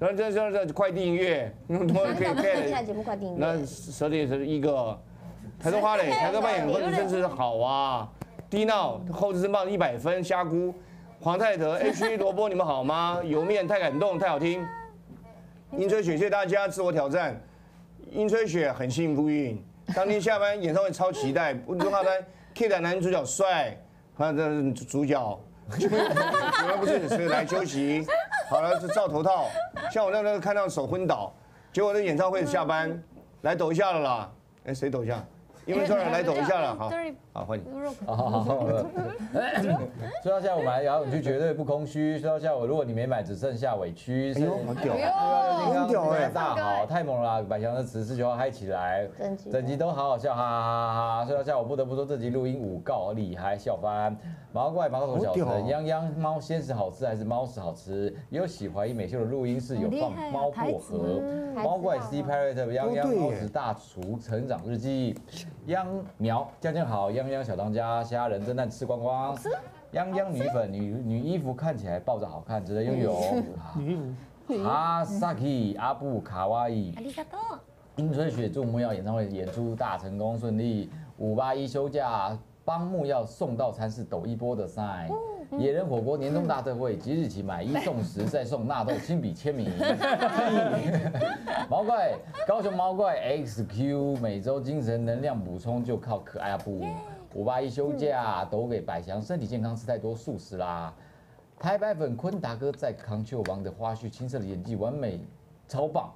然后这这这快订阅，那么多可以现在 get。节目快订阅。那十点是一个。台中花磊，台哥扮演或者真是好啊。低闹后置声棒一百分，瞎估。黄泰德 H 萝卜你们好吗？油面太感动，太好听。樱吹雪，谢谢大家自我挑战。樱吹雪很幸福运，当天下班演唱会超期待。温中浩丹 K 的男主角帅，他的主角，原来不是是来休息。好了，是照头套。像我那个看到手昏倒，结果那演唱会下班来抖一下了啦。哎，谁抖一下？因为突然来抖一下了，好，好换你。好好好。说到下午买摇滚区绝对不空虚。说到下午，如果你没买，只剩下委屈。哎呦，好屌！很屌哎，大好，太猛了！百强的词十九号嗨起来，整集都好好笑，哈哈哈哈！说到下午，不得不说这集录音五告厉害，笑翻。毛怪毛头小陈，泱泱猫先食好吃还是猫屎好吃？也有喜怀疑美秀的录音室有放猫薄荷。猫怪 C Pirate 泱泱猫子大厨成长日记。秧苗酱酱好，秧秧小当家，虾仁蒸蛋吃光光。秧秧女粉女女衣服看起来爆炸好看，值得拥有。女衣服。哈萨克阿布卡哇伊。ありがとう。樱吹雪祝木曜演唱会演出大成功顺利，五八一休假帮木曜送到餐是抖一波的 sign。 野人火锅年终大特惠，即日起买一送十，再送纳豆亲笔签名。毛怪高雄毛怪 XQ 每周精神能量补充就靠可爱阿布。五八一休假都给百祥，身体健康吃太多素食啦。台白粉坤达哥在康丘王的花絮，青涩的演技完美，超棒。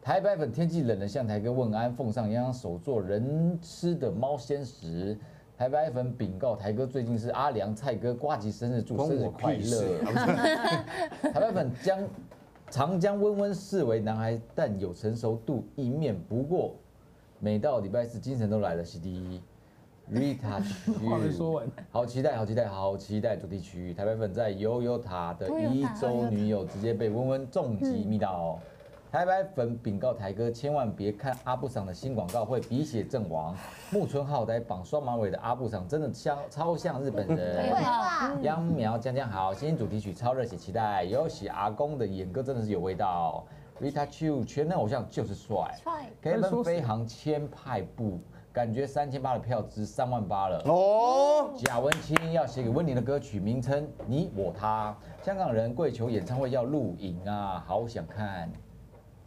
台白粉天气冷了，向台哥问安，奉上央手做人吃的猫鲜食。台白粉禀告台哥，最近是阿良蔡哥瓜吉生日，祝生日快乐。台白粉将常将温温视为男孩，但有成熟度一面。不过每到礼拜四，精神都来了。CD Rita 话没说完，好期待，好期待，好期待主题曲。台北粉在悠悠塔的一周女友直接被温温重击密到。台白粉禀告台哥，千万别看阿布桑的新广告会鼻血阵亡。木村浩在绑双马尾的阿布桑真的像超像日本人。秧苗江江好，新主题曲超热血，期待。尤喜阿公的演歌真的是有味道。Rita Chu 全能偶像就是帅。帅。Kevin 飞航千派布，感觉三千八的票值三万八了。哦。贾文清要写给温妮的歌曲名称你我他。香港人跪求演唱会要录影啊，好想看。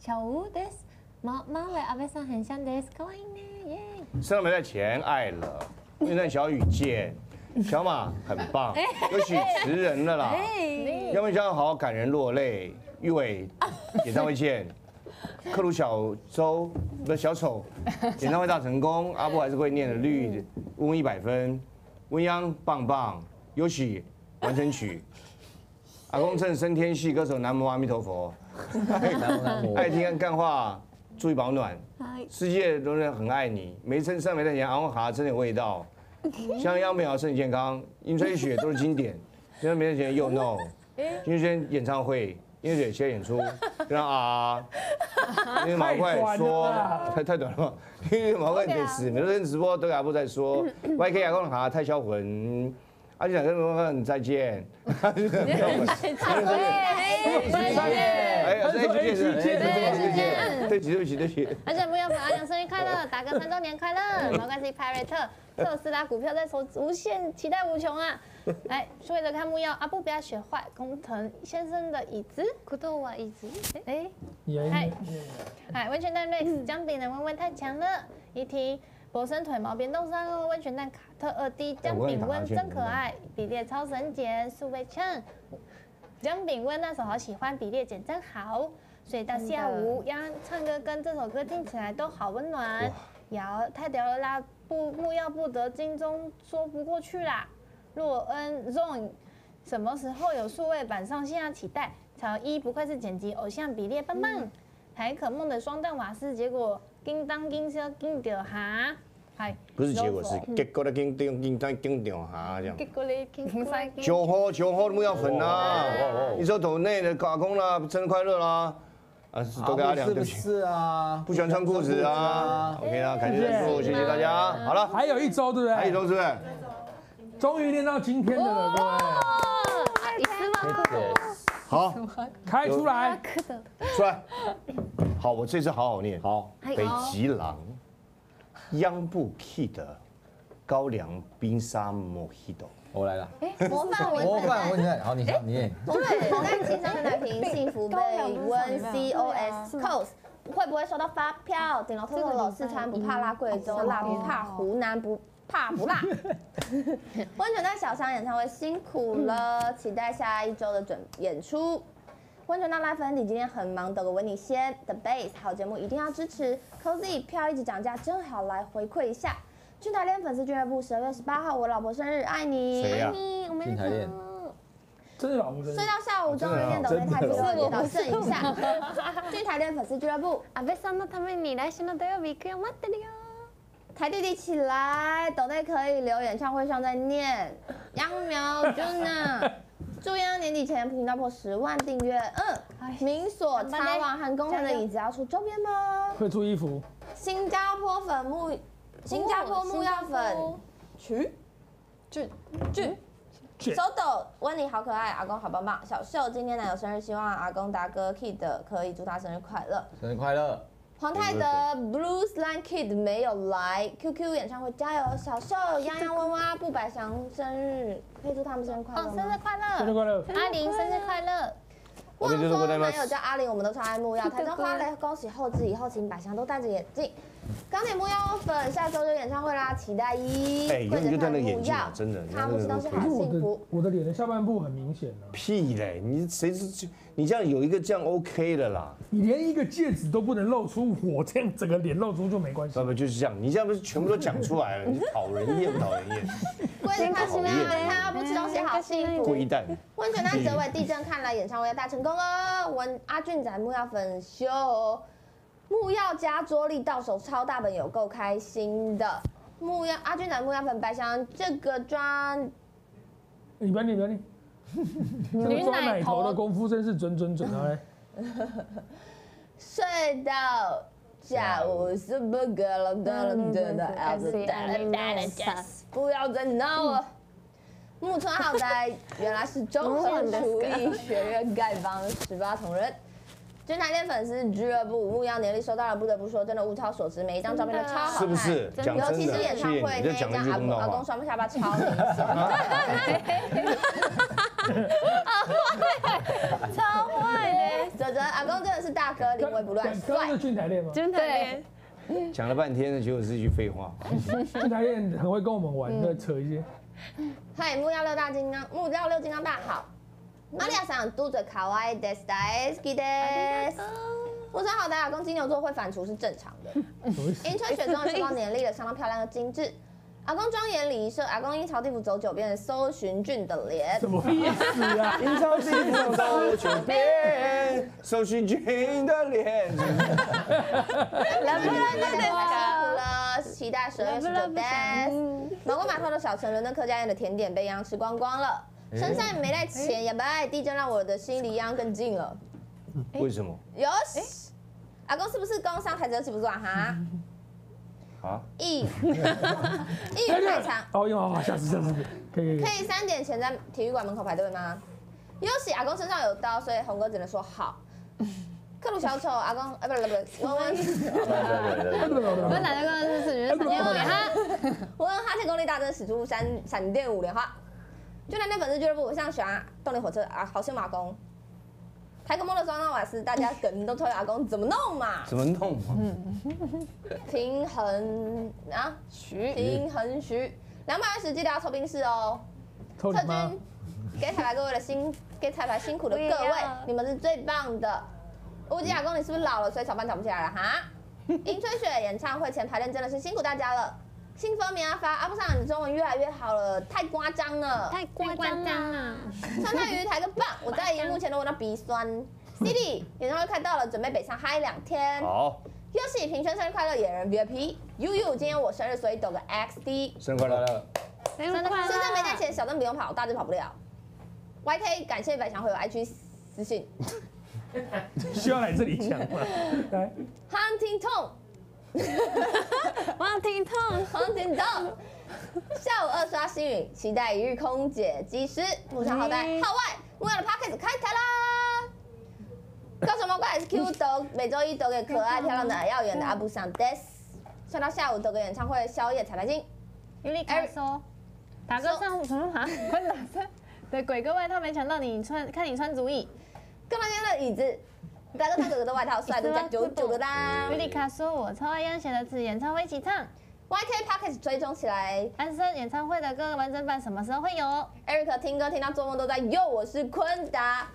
小吴です。猫猫为阿贝桑很像です。可愛いね，耶！身上没带钱，爱了。运动小雨见，小马很棒，有许词人了啦。要不要好好感人落泪？玉伟演唱会见。克鲁小周的小丑演唱会大成功，阿布还是会念的绿，温一百分。温央棒棒，有许 完成曲。阿公趁升天系歌手南无阿弥陀佛，南无南无 爱听干话，注意保暖。世界仍然很爱你，没趁上没赚钱，阿公哈真有味道。香央美好身体健康，樱吹雪都是经典。现在没赚钱又 no，金轩演唱会，音乐先演出，让啊，因为毛怪说太太短了嘛，因为毛怪得死，每天直播都给阿布在说，YK 阿公哈太销魂。阿就想跟龙哥再见，再见，再见，哎，再见，再见，再见，对不起，对不起，对不起。而且木曜粉阿良生日快乐，打个三周年快乐，没关系，Pirate 特斯拉股票在手无限期待无穷啊！来，为了看木曜，阿布不要学坏，工藤先生的椅子，古豆瓦椅子，哎，嗨，嗨，温泉蛋 Rex 姜饼人温温太强了，一听。博森腿毛变动三哦，温泉蛋卡特二 D，姜饼温真可爱，比列超神简，数位称，姜饼温那首好喜欢，比列简真好，所以到下午呀，唱歌跟这首歌听起来都好温暖，摇太屌了啦，不木要不得金钟说不过去啦，洛恩 Zone 什么时候有数位版上线啊？期待，曹一不愧是剪辑偶像，比列棒棒，海可梦的双蛋瓦斯，结果。叮当叮当叮掉哈，系不是结果是结果咧，叮叮叮当叮掉哈这样。结果咧，叮叮当。九号九号木要粉呐，你说岛内的打工啦，生日快乐啦，啊，多给阿良对不起。是啊，不喜欢穿裤子啊。OK 啦，感谢赞助，谢谢大家。好了，还有一周对不对？还有一周是不是？终于练到今天的了，各位。一丝万好，开出来，出来。好，我这次好好念。好，北极狼，央布 kid，高粱冰沙 mojito。我来了。模范文，模范文字，好，你你念。对，我在情商奶瓶幸福被温 cos cos，会不会收到发票？顶楼特特楼四川不怕辣，贵州辣不怕，湖南不。怕不辣？温泉蛋小商演唱会辛苦了，期待下一周的准演出。温泉蛋 live 你今天很忙，等个维你先。The base 好节目一定要支持。Cozy 票一直涨价，正好来回馈一下。俊台恋粉丝俱乐部十二月十八号，我老婆生日，爱你，爱你，我们俊台恋，真的老婆生日。睡到下午终于练抖音太多了，导正一下。俊台恋粉丝俱乐部。阿贝さんのために来週の土曜日行くよ、待ってるよ。 台弟弟起来，抖内可以留演唱会上再念。杨苗 Juna，祝央年底前频道破十万订阅。嗯，明所茶网和工程的椅子要出周边吗？会出衣服。新加坡粉木，新加坡木药粉，去，去，去，手抖，温妮好可爱，阿公好棒棒。小秀今天男友生日，希望阿公达哥 Kid 可以祝他生日快乐。生日快乐。黄泰德 Blues Line Kid 没有来，QQ 演唱会加油！小秀、洋洋、温娃、布白祥生日，可以祝他们生日快乐生日快乐！生日快乐！阿玲生日快乐！旺说男友叫阿玲，我们都超爱木曜。台中花蕾恭喜后置以后，请百祥都戴着眼镜。钢铁木曜粉下周就演唱会啦，期待一。哎，有你就戴那眼镜，真的，他不是都是好幸福。我的脸的下半部很明显啊。屁嘞！你谁是？你这样有一个这样 OK 的啦。你连一个戒指都不能露出，我这样整个脸露出就没关系。不不就是这样，你这样不是全部都讲出来了？你讨人厌不讨人厌？龟苓他吃他不吃东西好幸福。龟蛋。温泉蛋折尾地震，看来演唱会要大成功哦。温阿俊仔木曜粉秀，木曜加桌力到手超大本，有够开心的。木曜阿俊仔木曜粉白香这个妆，你不要你不要你。这抓奶头的功夫真是准准准啊！睡到下午是不可能的，了的要是带了带了不要再闹了。木村浩哉原来是中和厨艺学院丐帮十八铜人。军台店粉丝俱乐部木曜年历收到了，不得不说，真的物超所值，每一张照片都超好看，是不是？尤其是演唱会那一张，阿公阿公双下巴超明显。超坏的，泽泽阿公真的是大哥，临危不乱，帅。是俊台恋吗？俊台恋。讲了半天呢，结果是一句废话。俊台恋很会跟我们玩，在扯一些。嗨，木曜六大金刚，木曜六金刚大好。玛利亚想嘟着卡哇伊 des days des。木村好的阿公金牛座会反刍是正常的。迎春雪中收到年历了，相当漂亮的精致。阿公庄严礼仪社，阿公阴曹地府走九遍，搜寻俊的脸。什么意思啊？阴曹地府走九遍，搜寻俊的脸。来不来的辛苦了，期待十二月十九 days。毛公码头的小陈伦敦客家宴的甜点被央吃光光了，身上没带钱，也不带地震，让我的心离央更近了。为什么？哟西，阿公是不是工商台子都记不住啊？哈，啊？一，一语太长。哦，有好，下次下次可以可以三点前在体育馆门口排队吗？尤喜阿公身上有刀，所以红哥只能说好。克鲁小丑阿公，哎，不是不是，文文，我哪个刚刚是觉得闪电五连哈？文文哈欠功力大增，使出闪闪电五连花。就南天粉丝俱乐部，我像喜欢动力火车啊，好羡慕阿公。台格梦的双纳瓦斯，大家梗都推阿公怎么弄嘛？怎么弄？平衡啊，徐平衡徐，两百二十记得要抽冰室哦。特抽你妈军！给彩排各位的辛，给彩排辛苦的各位，你们是最棒的。乌鸡亚公，你是不是老了，所以炒饭炒不起来了哈？迎春雪演唱会前排练真的是辛苦大家了。新风棉阿发，阿布上你的中文越来越好了，太夸张了。太夸张了。川菜鱼抬个棒，我在荧幕前都闻到鼻酸。CD 演唱会快到了，准备北上嗨两天。好，尤喜平轩生日快乐，野人 VIP。悠悠，今天我生日，所以抖个 XD。生日快乐！生日快乐身上没带钱，小灯不用跑，大只跑不了。YK 感谢百强会有 IG 私信。需要来这里讲吗？来，Hunting 我听痛。Hunting Tom。下午二刷新语，期待一日空姐机师，路上好歹号外，木曜的 Pockets 开台啦！高手猫怪 Q 抖，每周一抖给可爱漂亮的耀眼的阿布桑 Des，算到下午抖个演唱会宵夜彩排金。尤里卡说，打哥上什么啊？快打声。对，鬼哥外套没抢到你穿，看你穿足矣。更那天的椅子，大哥穿哥哥的外套，帅度加九九的啦尤。里卡说，我超爱央写的词，演唱会一起唱。 YK Pockets 追踪起来安生演唱会的歌完整版什么时候会有？ ，Eric 听歌听到做梦都在哟，我是昆达。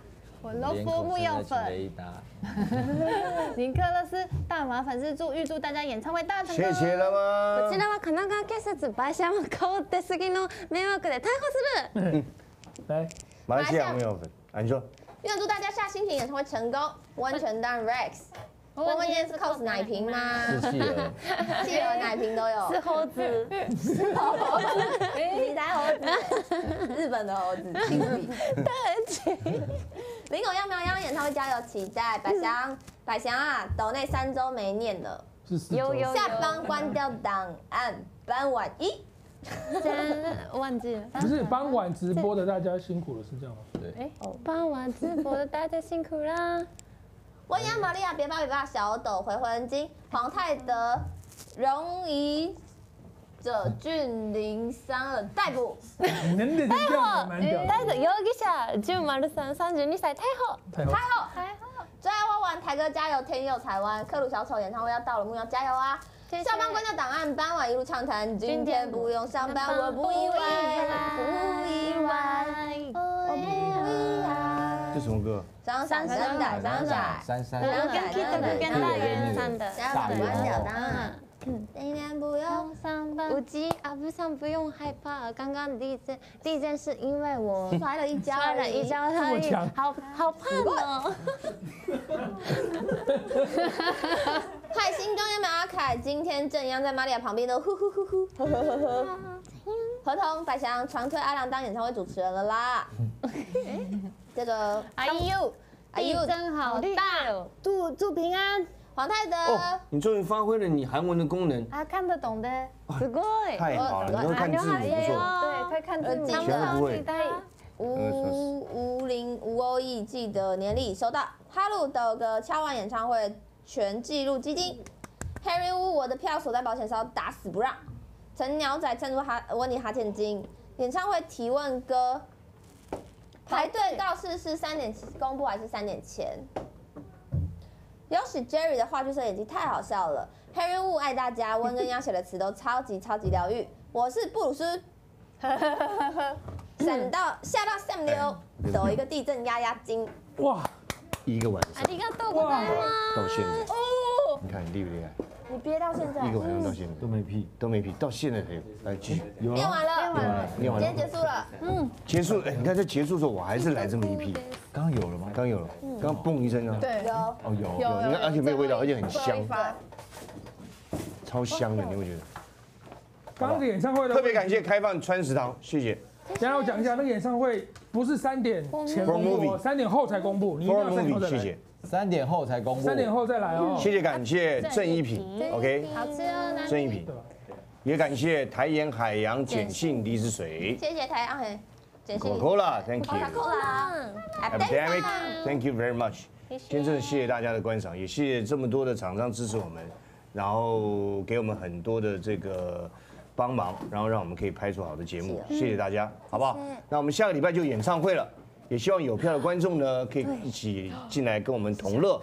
我罗夫木曜粉，雷达。尼克勒斯大麻粉丝祝预祝大家演唱会大成功。谢谢了吗？こちらは神奈川警察馬車顔出すぎの迷惑で逮捕する。来，马来西亚没有粉，啊，你说 愿祝大家下新品演唱会成功。温泉蛋 Rex，温温今天是 cos 奶瓶吗？是企鹅，企鹅奶瓶都有。是猴子，是猴子，你才猴子，日本的猴子，亲笔。对不起。林口央苗央演唱会加油，期待。百祥，百祥啊，岛内三周没念了，是四周。有有下班关掉档案，傍晚一。真忘记了。不是傍晚直播的大家辛苦了，是这样吗？对，傍晚直播的大家辛苦啦。温雅玛利亚，别怕别怕，小斗回魂经，黄泰德，容仪者俊林三了逮捕。你能的这样蛮屌的。逮捕容疑者俊丸さん32歳逮捕。太好太后，太后，最爱花玩，台哥加油，天佑台湾，克鲁小丑演唱会要到了，木曜加油啊！谢谢。下班关掉档案，傍晚一路畅谈，今天不用上班，我不意外，不意外，我不意外。这什么歌？张闪闪仔，张闪，珊珊，跟 Kid 的跟大圆上的。下班关掉档案，今天不用上班。无忌阿布上不用害怕，刚刚地震，地震是因为我摔了一跤 而已，摔了一跤而已这么强，好好胖哦。海星中央马阿凯，今天正央在玛利亚旁边的呼呼呼呼呵呵呵呵。合同百祥传推阿良当演唱会主持人了啦。这个哎呦，哎呦地震好大哦，祝祝平安。黄泰德，哦，你终于发挥了你韩文的功能，啊，看得懂的，すごい。太好了，你会看字母，不错。对，会看字母。金全不会的吴吴林吴欧义记得年历收到，哈鲁的个敲完演唱会全记录基金，Harry Wu 我的票锁在保险箱打死不让，陈鸟仔赞助哈温妮哈欠金演唱会提问歌，排队告示是三点公布还是三点前？ 尤其 Jerry 的话剧社演技太好笑了，Harry Wu 爱大家，温跟央写的词都超级超级疗愈。我是布鲁斯，闪到吓到 Sam 溜，走一个地震压压惊。哇，一个晚上ありがとうございます。到现在，哦，你看厉不厉害？ 你憋到现在，一个晚上到现在。都没屁，都没屁，到现在才有。来继续，有念完了，念完了，念完了。今天。结束了。嗯，结束，哎，你看在结束的时候，我还是来这么一批，刚刚有了吗？刚有了，刚刚嘣一声啊，对，有。哦有有，你看而且没有味道，而且很香，超香的，你会觉得。刚刚的演唱会的特别感谢开放川食堂，谢谢。然后我讲一下，那个演唱会不是三点前公布三点后才公布，你一定要三点后 movie，再来。谢谢，三点后才公布。三点后再来哦。谢谢感谢郑一品，OK，好吃哦，那郑一品，也感谢台盐海洋碱性离子水谢谢台阳很简信。，Coca-Cola，Thank you。Coca-Cola。Epidemic，Thank you very much。谢今天真的谢谢大家的观赏，也谢谢这么多的厂商支持我们，然后给我们很多的这个帮忙，然后让我们可以拍出好的节目，谢谢大家，好不好？那我们下个礼拜就演唱会了，也希望有票的观众呢可以一起进来跟我们同乐，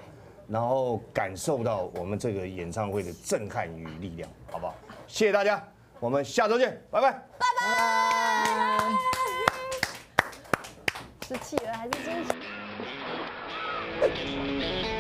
然后感受到我们这个演唱会的震撼与力量，好不好？谢谢大家，我们下周见，拜拜。拜拜是企鹅还是惊喜？